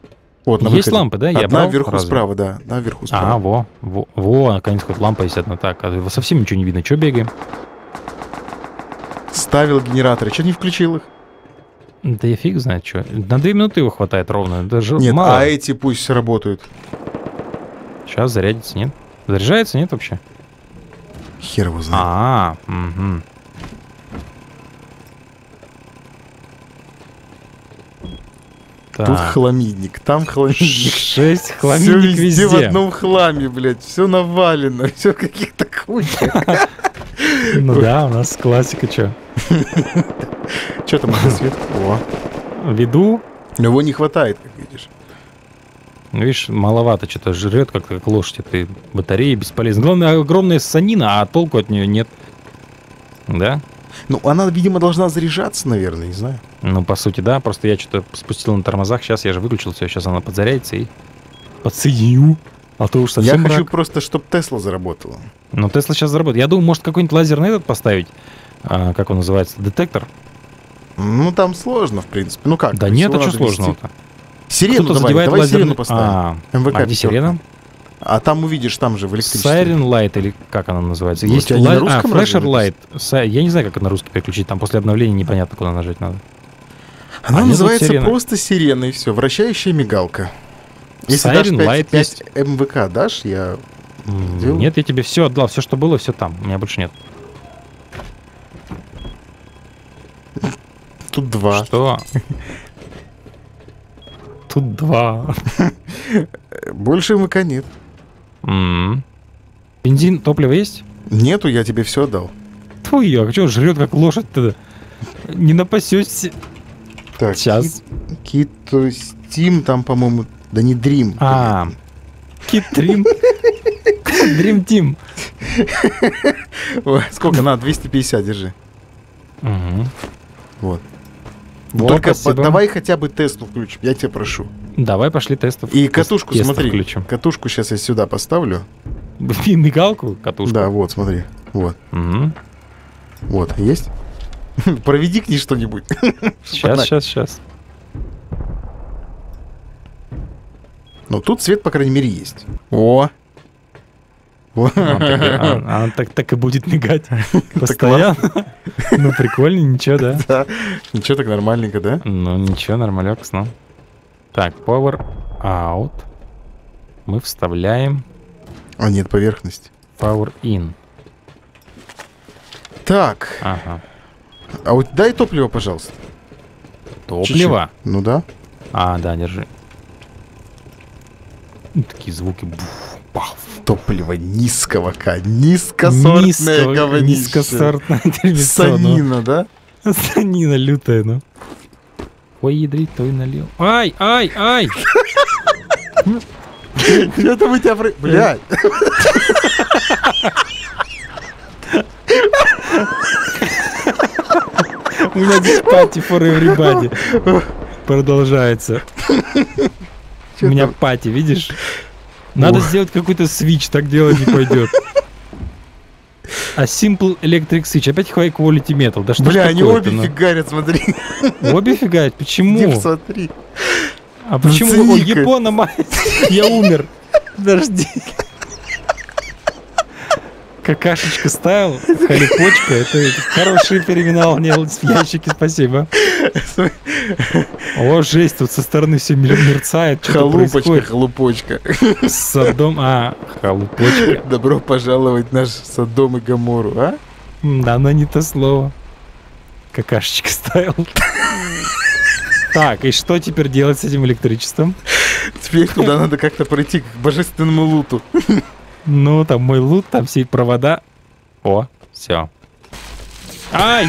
Вот, на Есть выходе. лампы, да? Я Одна брал вверху разве? справа, да. Одна вверху А, справа. во, во, во, наконец хоть лампа есть одна. Так, а совсем ничего не видно. Че бегаем? Ставил генераторы. Что не включил их? Да я фиг знает, что. На две минуты его хватает ровно. Даже Нет, мало. а эти пусть работают. Сейчас зарядится, нет? Заряжается, нет вообще? Хер его знает. А, угу. Тут хламидник, там хламидник. Шесть Все хламидник везде, в везде. одном хламе, блядь. Все навалено, все каких-то куча. Ну да, у нас классика, что. Что там за свет? О. Веду, Его не хватает, как видишь. ну, видишь, маловато что-то жрет, как, как лошадь. Это батареи бесполезны. Главное, огромная санина, а толку от нее нет. Да? Ну, она, видимо, должна заряжаться, наверное, не знаю. Ну, по сути, да. Просто я что-то спустил на тормозах. Сейчас я же выключил все. Сейчас она подзарядится и подсоединю. А то уж Я совсем хочу мрак. просто, чтобы Тесла заработала. Ну, Тесла сейчас заработает. Я думаю, может, какой-нибудь лазерный этот поставить. А, как он называется? Детектор? Ну, там сложно, в принципе. Ну как? да нет, а что сложного-то? Сирену Кто-то давай, задевает давай лазерный- сирену поставим. А, МВК а где сирена? А там увидишь, там же в электричестве. Siren Light или как она называется? Ну, Есть лай- русском а, Flasher Light. Я не знаю, как это на русский переключить. Там после обновления непонятно, куда нажать надо. Она А, называется сирена. просто сирена, и все. Вращающая мигалка. Если Siren дашь 5, Light 5 МВК дашь, я... М, Сделал? Нет, я тебе все отдал. Все, что было, все там. У меня больше нет. Тут два. Что? Тут два. Больше МВК нет. М. Бензин, топливо есть? Нету, я тебе все отдал. Фу, я, а что жрет как лошадь тогда? Не напасешься. Так, Сейчас. Кит, Steam там, по-моему... Да не Dream. А, Кит Дрим. Дрим Тим. Ой, сколько? На, 250, держи. Мгм. Вот. Во, Только спасибо. давай хотя бы Теслу включим, я тебя прошу. Давай пошли тестов. И тест- катушку тестов смотри. включим. Катушку сейчас я сюда поставлю. И Мигалку, катушку. Да, вот, смотри. Вот, Мгм. вот, есть? Проведи к ней что-нибудь. Сейчас, сейчас, сейчас. Но тут свет, по крайней мере, есть. О! Она так, а- она так, так и будет мигать постоянно. Ну, прикольно, ничего, да? Ничего так нормальненько, да? Ну, ничего, нормалек, ну. Так, power out. Мы вставляем А, нет, поверхность. power in. Так, Ага. а вот дай топливо, пожалуйста. Топливо. Чуть-чуть. Ну да. А, да, держи. Ну, Такие звуки. Паф. Топливо низкого. Низкосортное Низко- говнище. Низкосортное дерьмецо, ну. Санина, да? Санина лютая, ну. Ой, ядрить, той налил. Ай, ай, ай! Что-то мы тебя... Блядь. У меня здесь пати for everybody. Продолжается. У меня пати, видишь? Надо Ох. сделать какой-то свич, так дело не пойдет. А Simple Electric Switch, опять High Quality Metal. Да что Бля, они обе ну? фигарят, смотри. Обе? Иди Почему? посмотри. А почему? Япона, мать, я умер. Подожди. Какашечка ставил, халипочка, это, переименовал мне в ящике, спасибо. О, жесть, тут со стороны все мерцает, что Халупочка, халупочка. Садом, а, халупочка. Добро пожаловать в наш Содом и Гамору, а? Да, но не то слово. Какашечка ставил. Так, и что теперь делать с этим электричеством? Теперь туда надо как-то пройти к божественному луту. Ну, там мой лут, там все провода. О, все. Ай!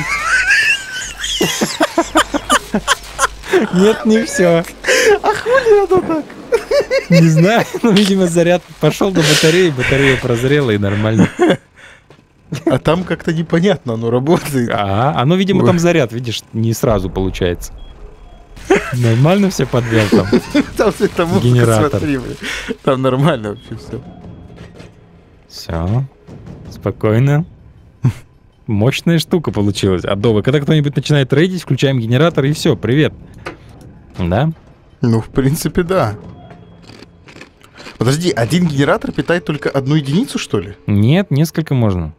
Нет, не все. А хули это так? Не знаю, но, видимо, заряд пошел до батареи, батарея прозрела и нормально. А там как-то непонятно, оно работает. А, оно, видимо, там заряд, видишь, не сразу получается. Нормально все подвел там. Там музыка, Генератор. смотри, бля. Там нормально вообще все. Все. Спокойно. Мощная штука получилась. Адоба. Когда кто-нибудь начинает рейдить, включаем генератор и все, привет. Да? Ну, в принципе, да. Подожди, один генератор питает только одну единицу, что ли? Нет, несколько можно.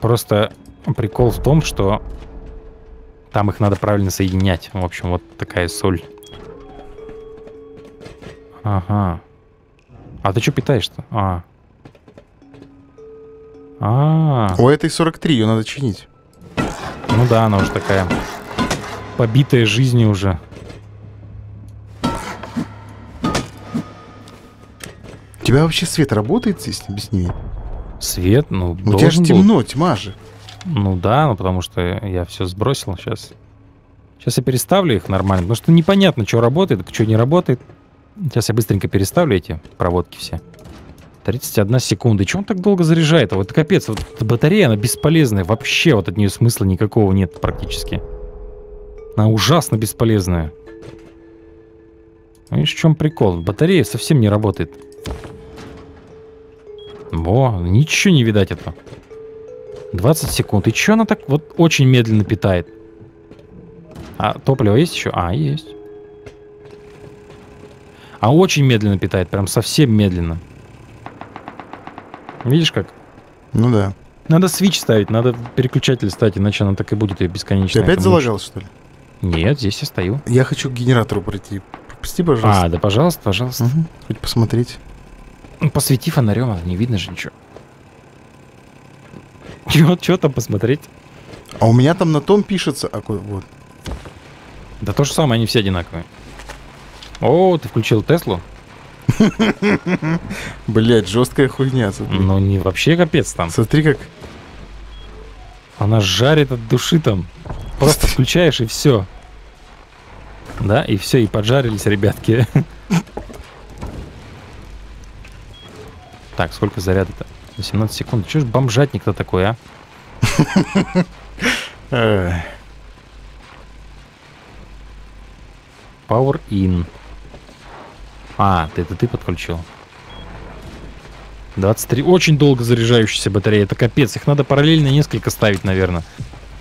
Просто прикол в том, что там их надо правильно соединять. В общем, вот такая соль. Ага. А ты что питаешь-то? А. А, У этой 43, ее надо чинить. ну да, она уже такая побитая жизнью уже. У тебя вообще свет работает здесь? Объясни. Свет, ну, Ну, у тебя же должен был. темно, тьма же. Ну да, ну потому что я все сбросил сейчас. Сейчас я переставлю их нормально, потому что непонятно, что работает, что не работает. Сейчас я быстренько переставлю эти проводки все. 31 секунда. Чего он так долго заряжает? Вот капец, вот батарея, она бесполезная. Вообще вот от нее смысла никакого нет практически. Она ужасно бесполезная. Видишь, в чем прикол? Батарея совсем не работает. Во, ничего не видать это. 20 секунд. И что она так вот очень медленно питает? А топливо есть еще? А, есть. А очень медленно питает, прям совсем медленно. Видишь как? Ну да. Надо свич ставить, надо переключатель ставить, иначе она так и будет ее бесконечно. Ты опять Это мучить. залагал, что ли? Нет, здесь я стою. Я хочу к генератору пройти. Пропусти, пожалуйста. А, да пожалуйста, пожалуйста. Мгм. Хоть посмотреть. Ну, Посвети фонарем, а не видно же ничего. Чего, чего там посмотреть? А у меня там на том пишется... А, вот. Да то же самое, они все одинаковые. О, ты включил Теслу? Блять, жесткая хуйня. Смотри. Ну, не вообще капец там. Смотри, как... Она жарит от души там. Просто включаешь и все. Да, и все, и поджарились ребятки. Так, сколько заряда-то? 18 секунд. Чё ж бомжатник-то такой, а? Power in. А, ты это ты подключил. 23. Очень долго заряжающаяся батарея. Это капец. Их надо параллельно несколько ставить, наверное.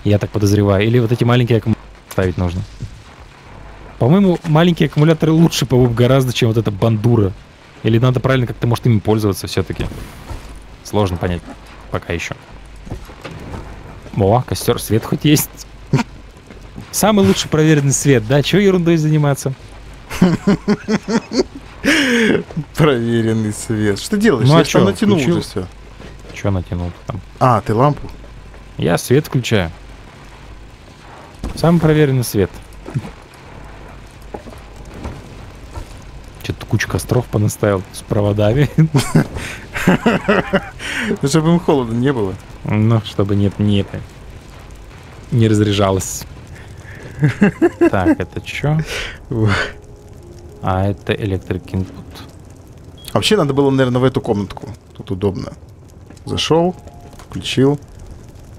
Я так подозреваю. Или вот эти маленькие аккумуляторы ставить нужно. По-моему, маленькие аккумуляторы лучше, по-моему, гораздо, чем вот эта бандура. Или надо правильно как-то, может, ими пользоваться все-таки. Сложно понять. Пока еще. О, костер, свет хоть есть. Самый лучший проверенный свет, да? Чего ерундой заниматься? Проверенный свет. Что делаешь? Ну, а Я чё, натянул включил? уже все. Че натянул там? А, ты лампу? Я свет включаю. Самый проверенный свет. Что-то кучу костров понаставил с проводами. Ну, чтобы им холодно не было. Ну, чтобы нет, не это. Не разряжалось. Так, это что? А это электрик input. Вообще надо было, наверное, в эту комнатку. Тут удобно. Зашел, включил.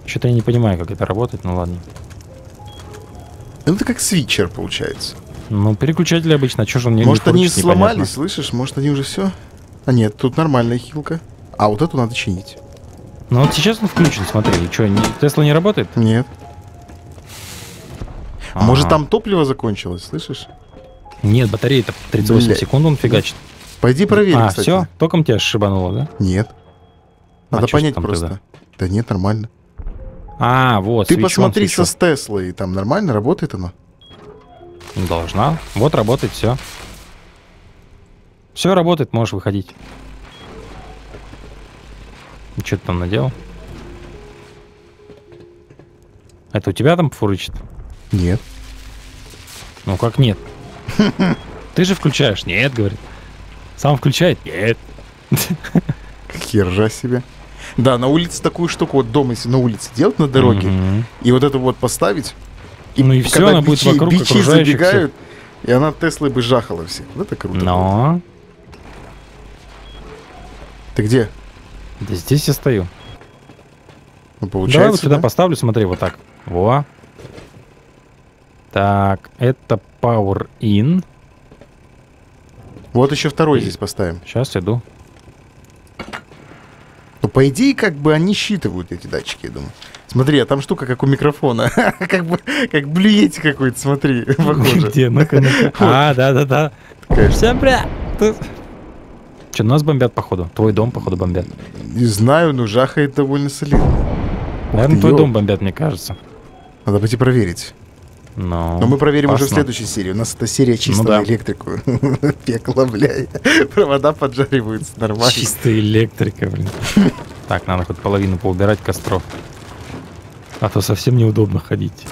Что-то я не понимаю, как это работает, ну ладно. Ну, это как свитчер получается. Ну, переключатели обычно, что же он не может, не они крутится, непонятно. слышишь? Может, они уже все? А нет, тут нормальная хилка. А вот эту надо чинить. Ну вот сейчас он включен, смотри. И что, Тесла не работает? Нет. А Может, там топливо закончилось, слышишь? Нет, батарея-то 38 Бля. секунд он фигачит. Пойди проверь, а, кстати. все? Током тебя сшибануло, да? Нет. А Надо ж понять просто. тогда? Да нет, нормально. А, вот, Ты свечон, посмотри свечон. со Теслой, там нормально работает оно? Должна. Вот работает, все. Все работает, можешь выходить. Что ты там наделал? Это у тебя там фурычит? Нет. Ну как нет? Ты же включаешь. Нет, говорит. Сам включает? Нет. Хержа себе. Да, на улице такую штуку, вот дома, если на улице делать на дороге, Мгм. и вот это вот поставить, Ну и всё, когда она будет бичи, вокруг бичи забегают, и она Теслой бы жахала всех. Вот это круто. Но... Ты где? Да здесь я стою. Ну, Давай получается, вот сюда да? поставлю, смотри, вот так. Во. Так, это Power In. Вот еще второй здесь поставим. Сейчас иду. Ну, по идее, как бы они считывают эти датчики, я думаю. Смотри, а там штука, как у микрофона. как бы, как блюете какой-то, смотри, похоже. Где? Ну-ка, ну-ка. А, да-да-да. Всем привет! Че, нас бомбят, походу? Твой дом, походу, бомбят. Не знаю, но жахает довольно солидно. Наверное, твой дом бомбят, мне кажется. Надо пойти проверить. Но, Но мы проверим уже в опасно. следующей серии. У нас это серия чисто Ну да. электрику. Пекло, бля. Провода поджариваются нормально. Чистая электрика, блин. Так, надо хоть половину поубирать костров. А то совсем неудобно ходить.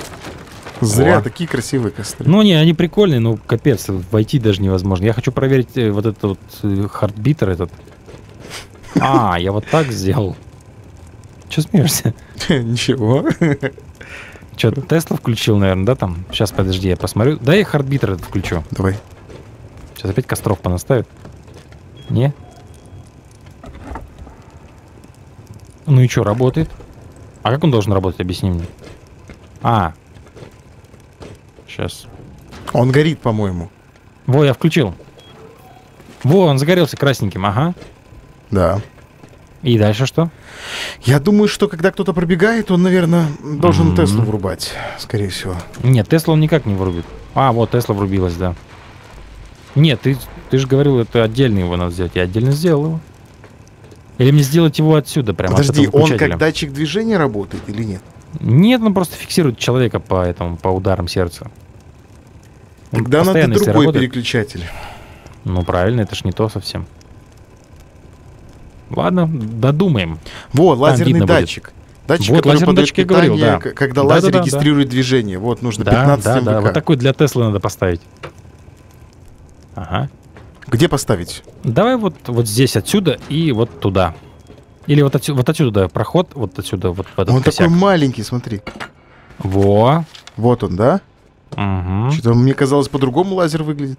Зря О. такие красивые костры. Ну не, они прикольные, ну капец, войти даже невозможно. Я хочу проверить э, вот этот вот э, хардбитер этот. А, я вот так сделал. Че смеешься? Ничего. Че, Тесла включил, наверное, да, там? Сейчас, подожди, я посмотрю. Да, я хардбитер этот включу. Давай. Сейчас опять костров понаставят. Не? Ну и что, работает? А как он должен работать, объясни мне. А. Сейчас. Он горит, по-моему. Во, я включил. Во, он загорелся красненьким, ага. Да. И дальше что? Я думаю, что когда кто-то пробегает, он, наверное, должен Мгм. Теслу врубать. Скорее всего. Нет, Тесла он никак не врубит. А, вот Тесла врубилась, да. Нет, ты, ты же говорил, это отдельно его надо сделать. Я отдельно сделал его. Или мне сделать его отсюда, прямо от Подожди, этого он как датчик движения работает или нет? Нет, он просто фиксирует человека по этому, по ударам сердца. Тогда надо другой работает- переключатель. Ну правильно, это ж не то совсем. Ладно, додумаем. Во, лазерный видно будет. датчик. Датчик, Вот, который подает датчик я говорил, питание, да. когда Да, лазер да, да, регистрирует движение. Вот, нужно Да, 15 да, да. МБК. Вот такой для Теслы надо поставить. Ага. Где поставить? Давай вот, вот здесь отсюда и вот туда. Или вот, отсю- вот отсюда да, проход, вот отсюда, вот в этот он косяк. такой маленький, смотри. Во. Вот он, да? Мгм. Что-то мне казалось, по-другому лазер выглядит.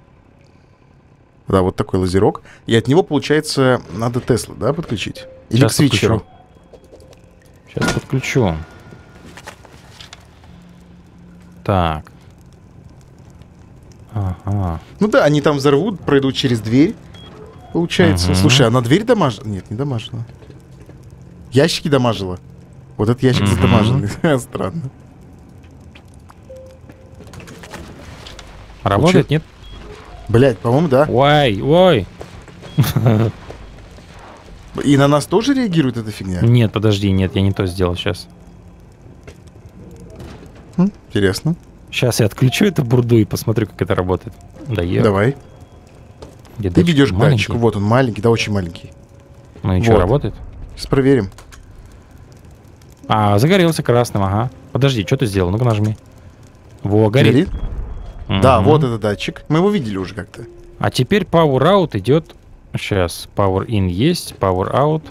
Да, вот такой лазерок. И от него, получается, надо Теслу, да, подключить? Или Щас к свитчеру? Сейчас подключу. Так. Ага. Ну да, они там взорвут, пройдут через дверь. Получается. Мгм. Слушай, она дверь дамажила? Нет, не дамажила. Ящики дамажила. Вот этот ящик Мгм. задамаженный. Странно. Работает, нет? Блять, по-моему, да. Ой, ой. И на нас тоже реагирует эта фигня? Нет, подожди, нет, я не то сделал сейчас. Хм, Интересно. Сейчас я отключу эту бурду и посмотрю, как это работает. Да е. Давай. Где Ты ведешь к датчику. Вот он маленький, да, очень маленький. Ну и что, Вот. работает? Сейчас проверим. А, загорелся красным, ага. Подожди, что ты сделал? Ну-ка нажми. Во, горит. Да, вот этот датчик. Мы его видели уже как-то. А теперь Power Out идет. Сейчас Power In есть, Power Out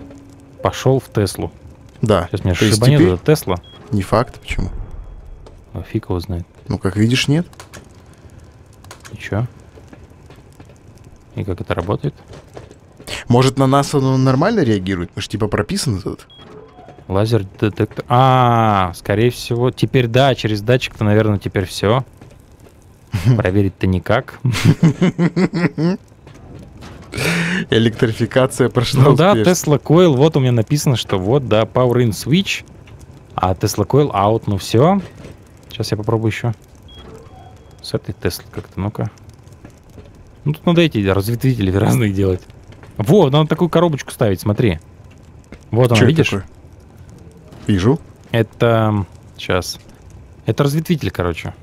пошел в Теслу. Да. Сейчас меня То шибанет теперь- Тесла. Не факт, почему? А фиг его знает. Ну, как видишь, нет. И чё? И как это работает? Может, на нас оно нормально реагирует? Мы же типа прописаны тут. Лазер детектор. А, скорее всего. Теперь да, через датчик-то, наверное, теперь все. Проверить-то никак. Электрификация прошла Ну да. Tesla Coil, вот у меня написано, что вот, да, Power In Switch, а Tesla Coil out, ну все. Сейчас я попробую еще. С этой Tesla как-то, ну-ка. Ну тут надо эти разветвители разные делать. Во, надо такую коробочку ставить, смотри. Вот это видишь? такое? Вижу. Это... Сейчас. Это разветвитель, короче.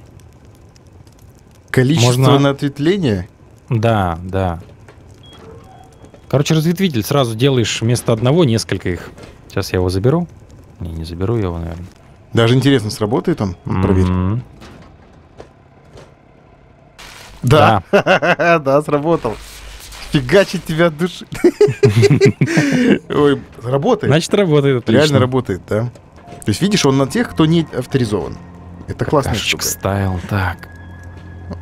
Количественное Можно- ответвление. Да, да. Короче, разветвитель. Сразу делаешь вместо одного несколько их. Сейчас я его заберу. Не, не заберу я его, наверное. Даже интересно, сработает он? Проверь. М, Да. Да, сработал. Фигачит тебя от души. Ой, работает. Значит, работает отлично. Реально работает, да. То есть, видишь, он на тех, кто не авторизован. Это штука. стайл. Так.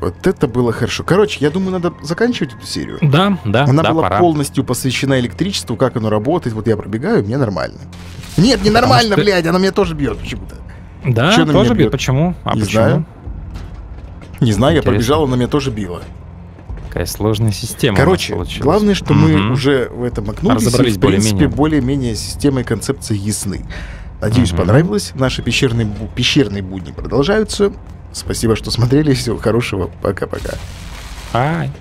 Вот это было хорошо. Короче, я думаю, надо заканчивать эту серию. Да, да, Она да, была пора. полностью посвящена электричеству, как оно работает. Вот я пробегаю, мне нормально. Нет, не нормально, что- блядь, она меня тоже бьет почему-то. Да, Чё тоже бьет. бьет? Почему? А Не почему? знаю. Не знаю, я Интересно. пробежал, она меня тоже била. Какая сложная система. Короче, главное, что мы Мгм. уже в этом окнулись, Разобрались и, в принципе, более-менее. система и концепция ясны. Надеюсь, Мгм. понравилось. Наши пещерные, пещерные будни продолжаются. Спасибо, что смотрели. Всего хорошего. Пока-пока. Ай.